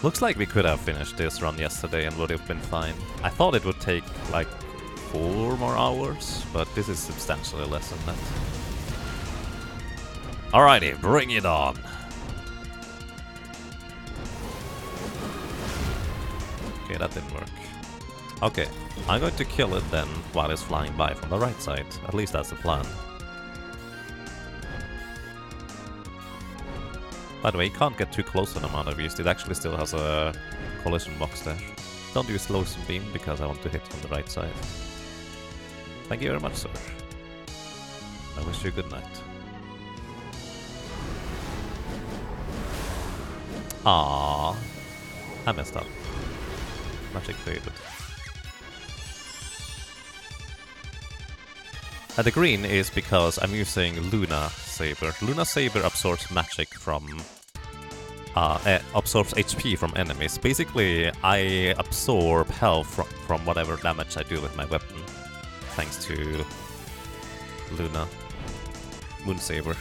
Looks like we could have finished this run yesterday and would have been fine. I thought it would take like four more hours, but this is substantially less than that. Alrighty, bring it on. That didn't work. Okay, I'm going to kill it then while it's flying by from the right side. At least that's the plan. By the way, you can't get too close the Mana Beast. It actually still has a collision box there. Don't use Lucent Beam because I want to hit from the right side. Thank you very much, sir. I wish you a good night. Ah, I messed up. Magic faded. And the green is because I'm using Luna Saber. Luna Saber absorbs magic from... Uh, eh, absorbs HP from enemies. Basically, I absorb health from, from whatever damage I do with my weapon. Thanks to Luna. Moon Saber.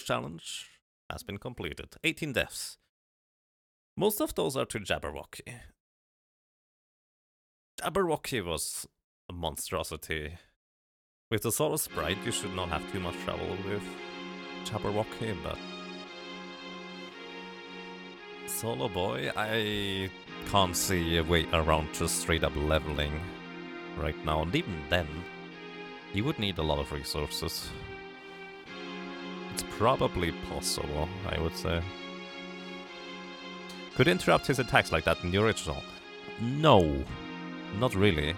First challenge has been completed. 18 deaths. Most of those are to Jabberwocky. Jabberwocky was a monstrosity. With the sort of sprite, you should not have too much trouble with Jabberwocky, but... Solo Boy, I can't see a way around just straight up leveling right now. And even then, you would need a lot of resources. Probably possible, I would say. Could interrupt his attacks like that in the original? No, not really.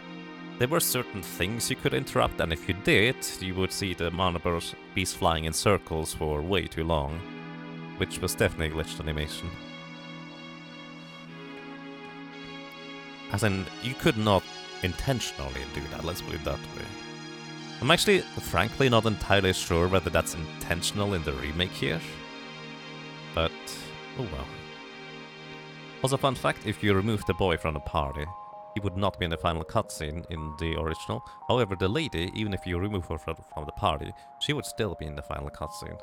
There were certain things you could interrupt, and if you did, you would see the burst beast flying in circles for way too long, which was definitely glitched animation. As in, you could not intentionally do that, let's put it that way. I'm actually, frankly, not entirely sure whether that's intentional in the remake here. But, oh well. Also, fun fact, if you remove the boy from the party, he would not be in the final cutscene in the original. However, the lady, even if you remove her from, the party, she would still be in the final cutscene.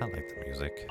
I like the music.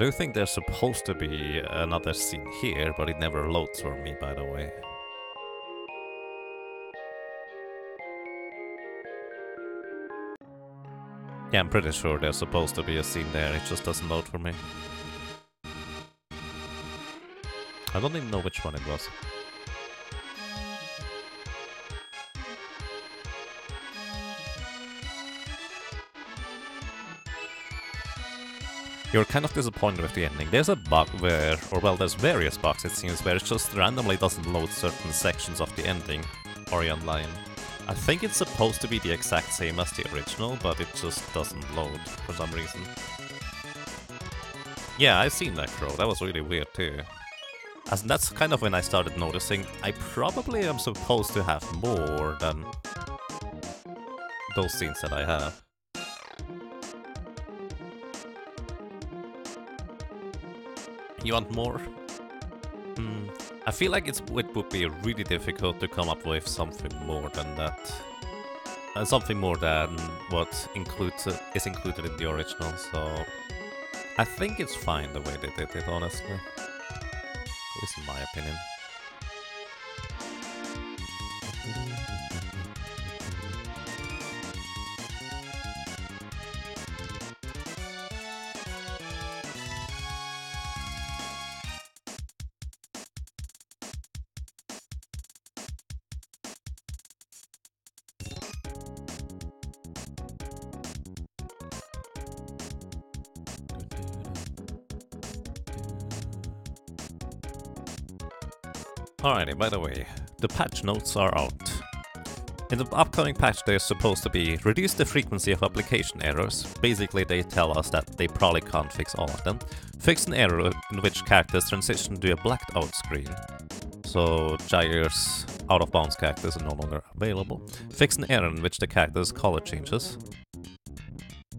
I do think there's supposed to be another scene here, but it never loads for me, by the way. Yeah, I'm pretty sure there's supposed to be a scene there, it just doesn't load for me. I don't even know which one it was. You're kind of disappointed with the ending. There's a bug where, or well, there's various bugs it seems, where it just randomly doesn't load certain sections of the ending Ori Online. I think it's supposed to be the exact same as the original, but it just doesn't load for some reason. Yeah, I've seen that crow. That was really weird too. As that's kind of when I started noticing I probably am supposed to have more than those scenes that I have. You want more? Hmm. I feel like it's, it would be really difficult to come up with something more than that. Uh, something more than what includes uh, is included in the original, so... I think it's fine the way they did it, honestly. At least in my opinion. By the way, the patch notes are out. In the upcoming patch there's supposed to be reduce the frequency of application errors. Basically they tell us that they probably can't fix all of them. Fix an error in which characters transition to a blacked out screen. So Gyre's out of bounds characters are no longer available. Fix an error in which the character's color changes.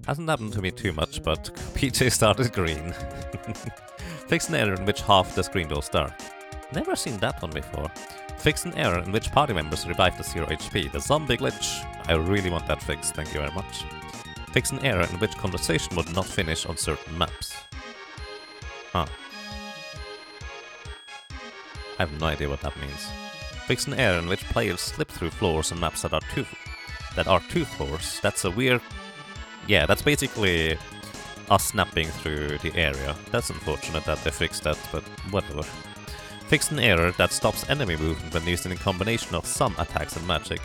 Hasn't happened to me too much, but [LAUGHS] PJ started green. [LAUGHS] Fix an error in which half the screen goes dark. Never seen that one before. Fix an error in which party members revive to 0 HP. The zombie glitch. I really want that fixed, thank you very much. Fix an error in which conversation would not finish on certain maps. Huh. I have no idea what that means. Fix an error in which players slip through floors on maps that are two that are two floors. That's a weird Yeah, that's basically us snapping through the area. That's unfortunate that they fixed that, but whatever. Fix an error that stops enemy movement when used in a combination of some attacks and magic.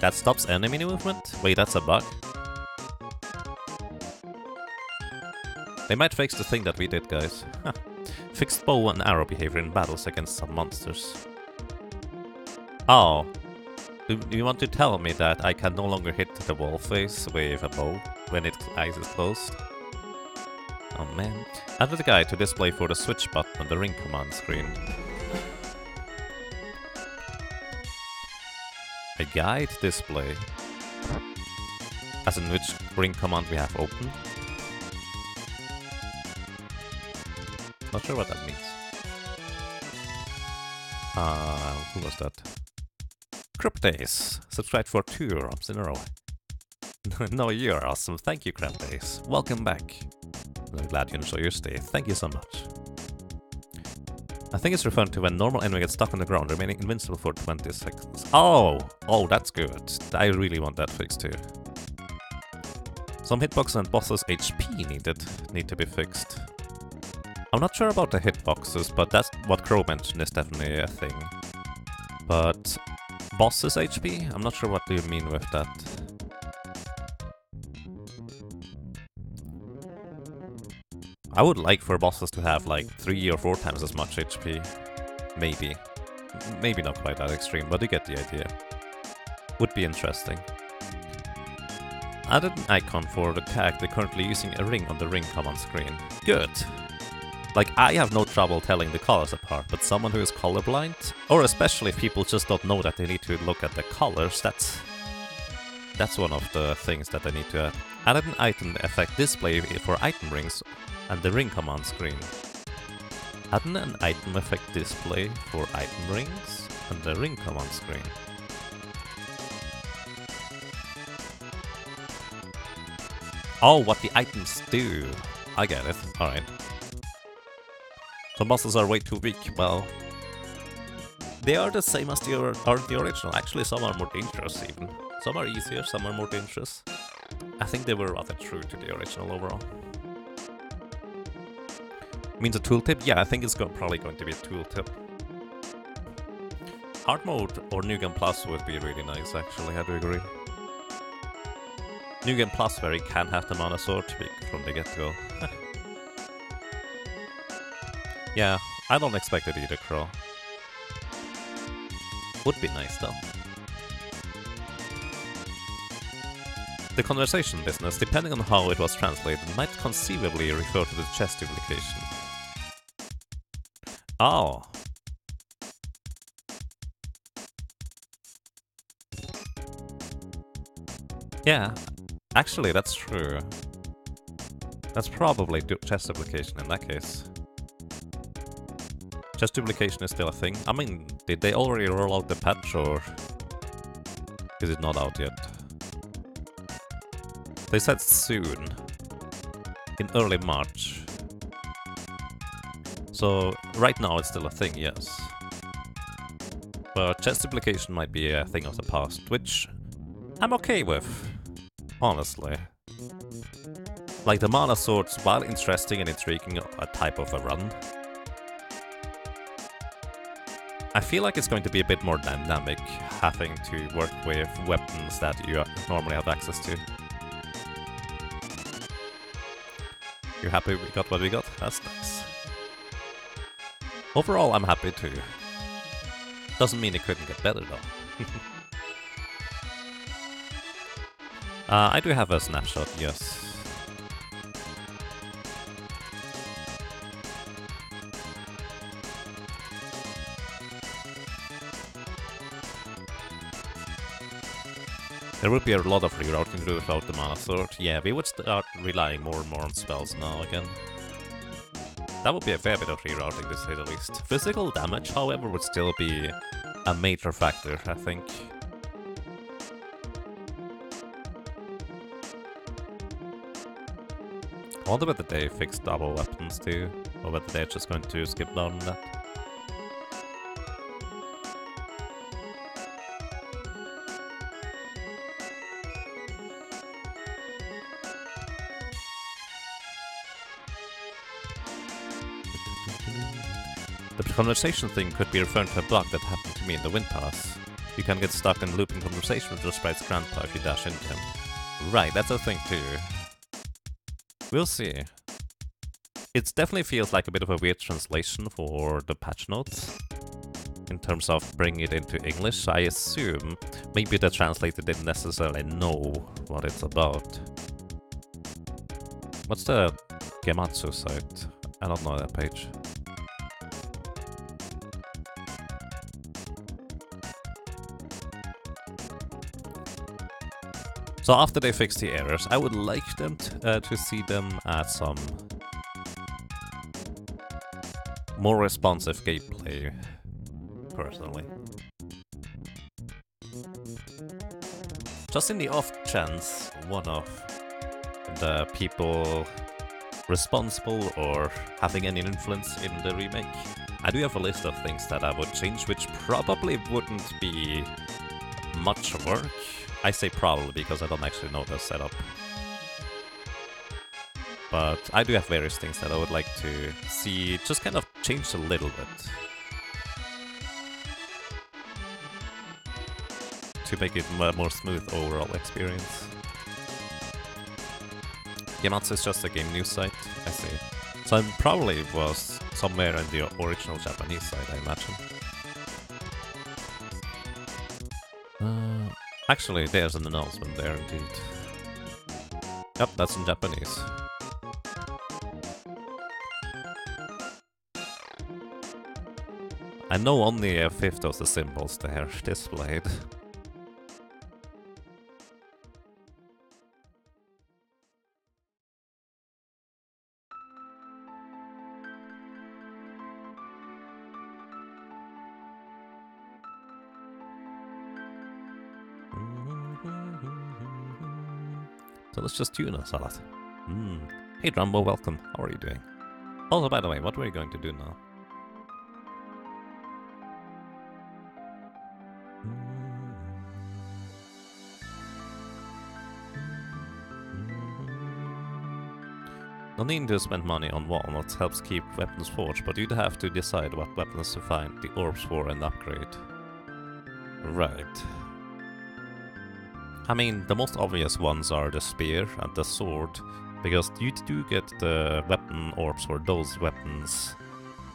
That stops enemy movement? Wait, that's a bug? They might fix the thing that we did, guys. Fixed bow and arrow behavior in battles against some monsters. Oh, you want to tell me that I can no longer hit the wall face with a bow when its eyes is closed? Oh man. Added the guide to display for the switch button on the ring command screen. A guide display? As in which ring command we have open? Not sure what that means. Uh, who was that? Cryptace, subscribed for two Europs in a row. [LAUGHS] no, you're awesome. Thank you, Cryptace. Welcome back. I'm glad you enjoy your stay. Thank you so much. I think it's referring to when normal enemy gets stuck on the ground, remaining invincible for 20 seconds. Oh! Oh, that's good. I really want that fixed too. Some hitboxes and bosses HP needed need to be fixed. I'm not sure about the hitboxes, but that's what Crow mentioned is definitely a thing. But bosses HP? I'm not sure what do you mean with that. I would like for bosses to have like three or four times as much HP. Maybe. Maybe not quite that extreme, but you get the idea. Would be interesting. Added an icon for the character currently using a ring on the ring command screen. Good. Like, I have no trouble telling the colors apart, but someone who is colorblind, or especially if people just don't know that they need to look at the colors, that's that's one of the things that I need to add. Added an item effect display for item rings and the ring command screen. Add an item effect display for item rings and the ring command screen. Oh, what the items do. I get it. Alright. Some bosses are way too weak. Well, they are the same as the, the original. Actually, some are more dangerous even. Some are easier, some are more dangerous. I think they were rather true to the original overall. Means a tooltip? Yeah, I think it's go- probably going to be a tooltip. Hard mode or New Game Plus would be really nice, actually, I do agree. New Game Plus where you can have the mana sword from the get-go. [LAUGHS] yeah, I don't expect it either, Crow. Would be nice though. The conversation business, depending on how it was translated, might conceivably refer to the chest duplication. Oh. Yeah, actually that's true. That's probably chest duplication in that case. Chest duplication is still a thing. I mean, did they already roll out the patch or is it not out yet? They said soon. In early March. So right now it's still a thing, yes. But chest duplication might be a thing of the past, which I'm okay with. Honestly. Like the mana swords, while interesting and intriguing a type of a run, I feel like it's going to be a bit more dynamic, having to work with weapons that you normally have access to. You happy we got what we got? That's nice. Overall, I'm happy too. Doesn't mean it couldn't get better though. [LAUGHS] uh, I do have a snapshot, yes. There would be a lot of rerouting to without the mana sword. Yeah, we would start relying more and more on spells now again. That would be a fair bit of rerouting to say the least. Physical damage, however, would still be a major factor, I think. I wonder whether they fixed double weapons too, or whether they're just going to skip down that. Conversation thing could be referring to a bug that happened to me in the Wind Pass. You can get stuck in looping conversation with your sprite's grandpa if you dash into him. Right, that's a thing too. We'll see. It definitely feels like a bit of a weird translation for the patch notes. In terms of bringing it into English, I assume maybe the translator didn't necessarily know what it's about. What's the Gematsu site? I don't know that page. So after they fix the errors, I would like them uh, to see them add some more responsive gameplay. personally. Just in the off chance one of the people responsible or having any influence in the remake, I do have a list of things that I would change, which probably wouldn't be much work. I say probably because I don't actually know the setup. But I do have various things that I would like to see just kind of change a little bit. To make it a more smooth overall experience. Gematsu is just a game news site, I see. So it probably was somewhere in the original Japanese site, I imagine. Actually, there's an announcement there indeed. Yep, that's in Japanese. I know only a fifth of the symbols there [LAUGHS] displayed. Let's just tune us, Salat. Hmm. Hey Drumbo, welcome. How are you doing? Also, by the way, what were you going to do now? No need to spend money on walnuts helps keep weapons forged, but you'd have to decide what weapons to find the orbs for and upgrade. Right. I mean, the most obvious ones are the spear and the sword, because you do get the weapon orbs for those weapons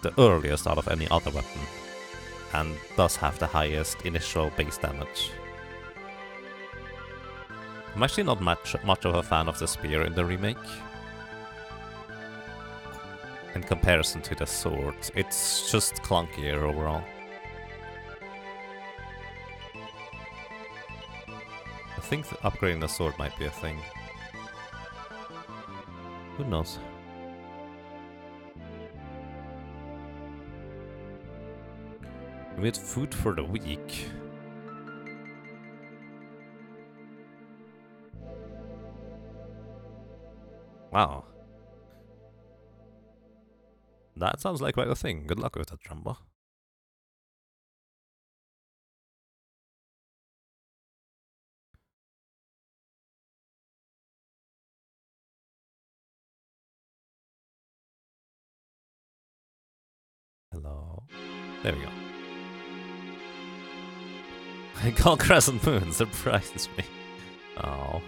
the earliest out of any other weapon, and thus have the highest initial base damage. I'm actually not much, much of a fan of the spear in the remake. In comparison to the sword, it's just clunkier overall. Think upgrading the sword might be a thing. Who knows? We had food for the week. Wow. That sounds like quite a thing. Good luck with that, Jumbo. There we go. [LAUGHS] I call Crescent Moon surprises me. Oh.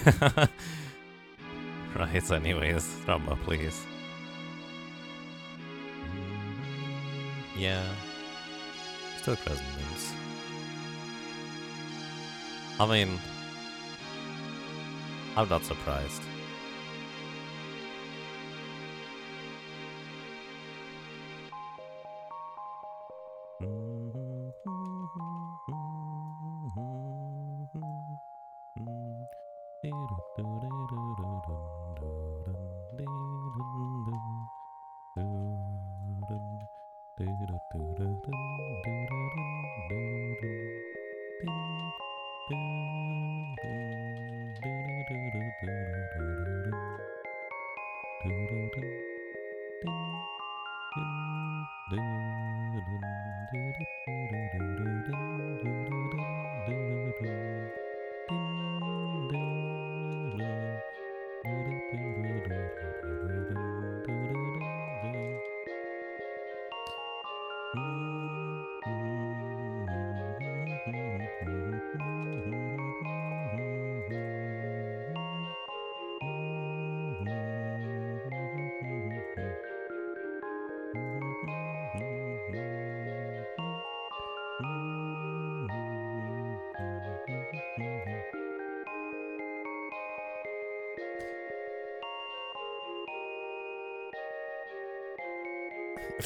[LAUGHS] right, anyways, drama, please. Yeah. Still Crescent Moons. I mean, I'm not surprised.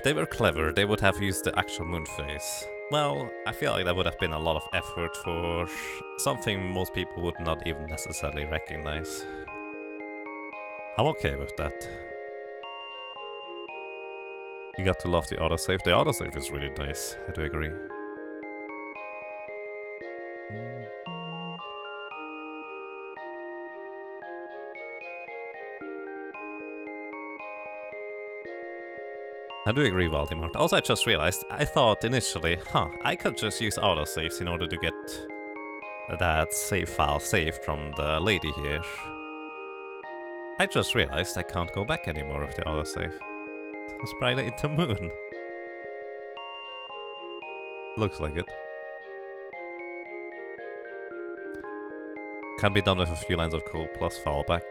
They were clever, they would have used the actual moon phase. Well, I feel like that would have been a lot of effort for something most people would not even necessarily recognize. I'm okay with that. You got to love the autosave. The autosave is really nice, I do agree. Do agree, Valdemar. Also, I just realized, I thought initially, huh, I could just use autosaves in order to get that save file saved from the lady here. I just realized I can't go back anymore with the autosave. Sprite into moon. Looks like it. Can be done with a few lines of code plus fallback.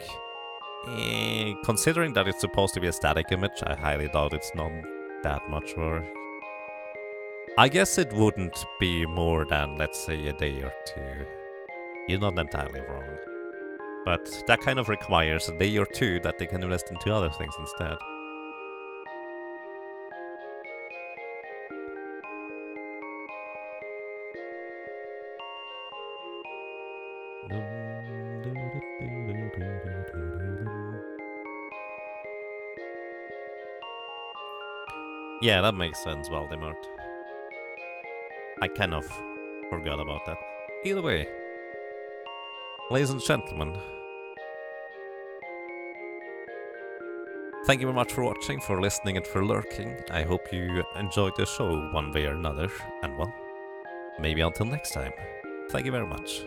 Eh, considering that it's supposed to be a static image, I highly doubt it's not that much work. I guess it wouldn't be more than, let's say, a day or two. You're not entirely wrong. But that kind of requires a day or two that they can invest into other things instead. Yeah, that makes sense, Valdemar. I kind of forgot about that. Either way, ladies and gentlemen, thank you very much for watching, for listening, and for lurking. I hope you enjoyed the show one way or another, and well, maybe until next time. Thank you very much.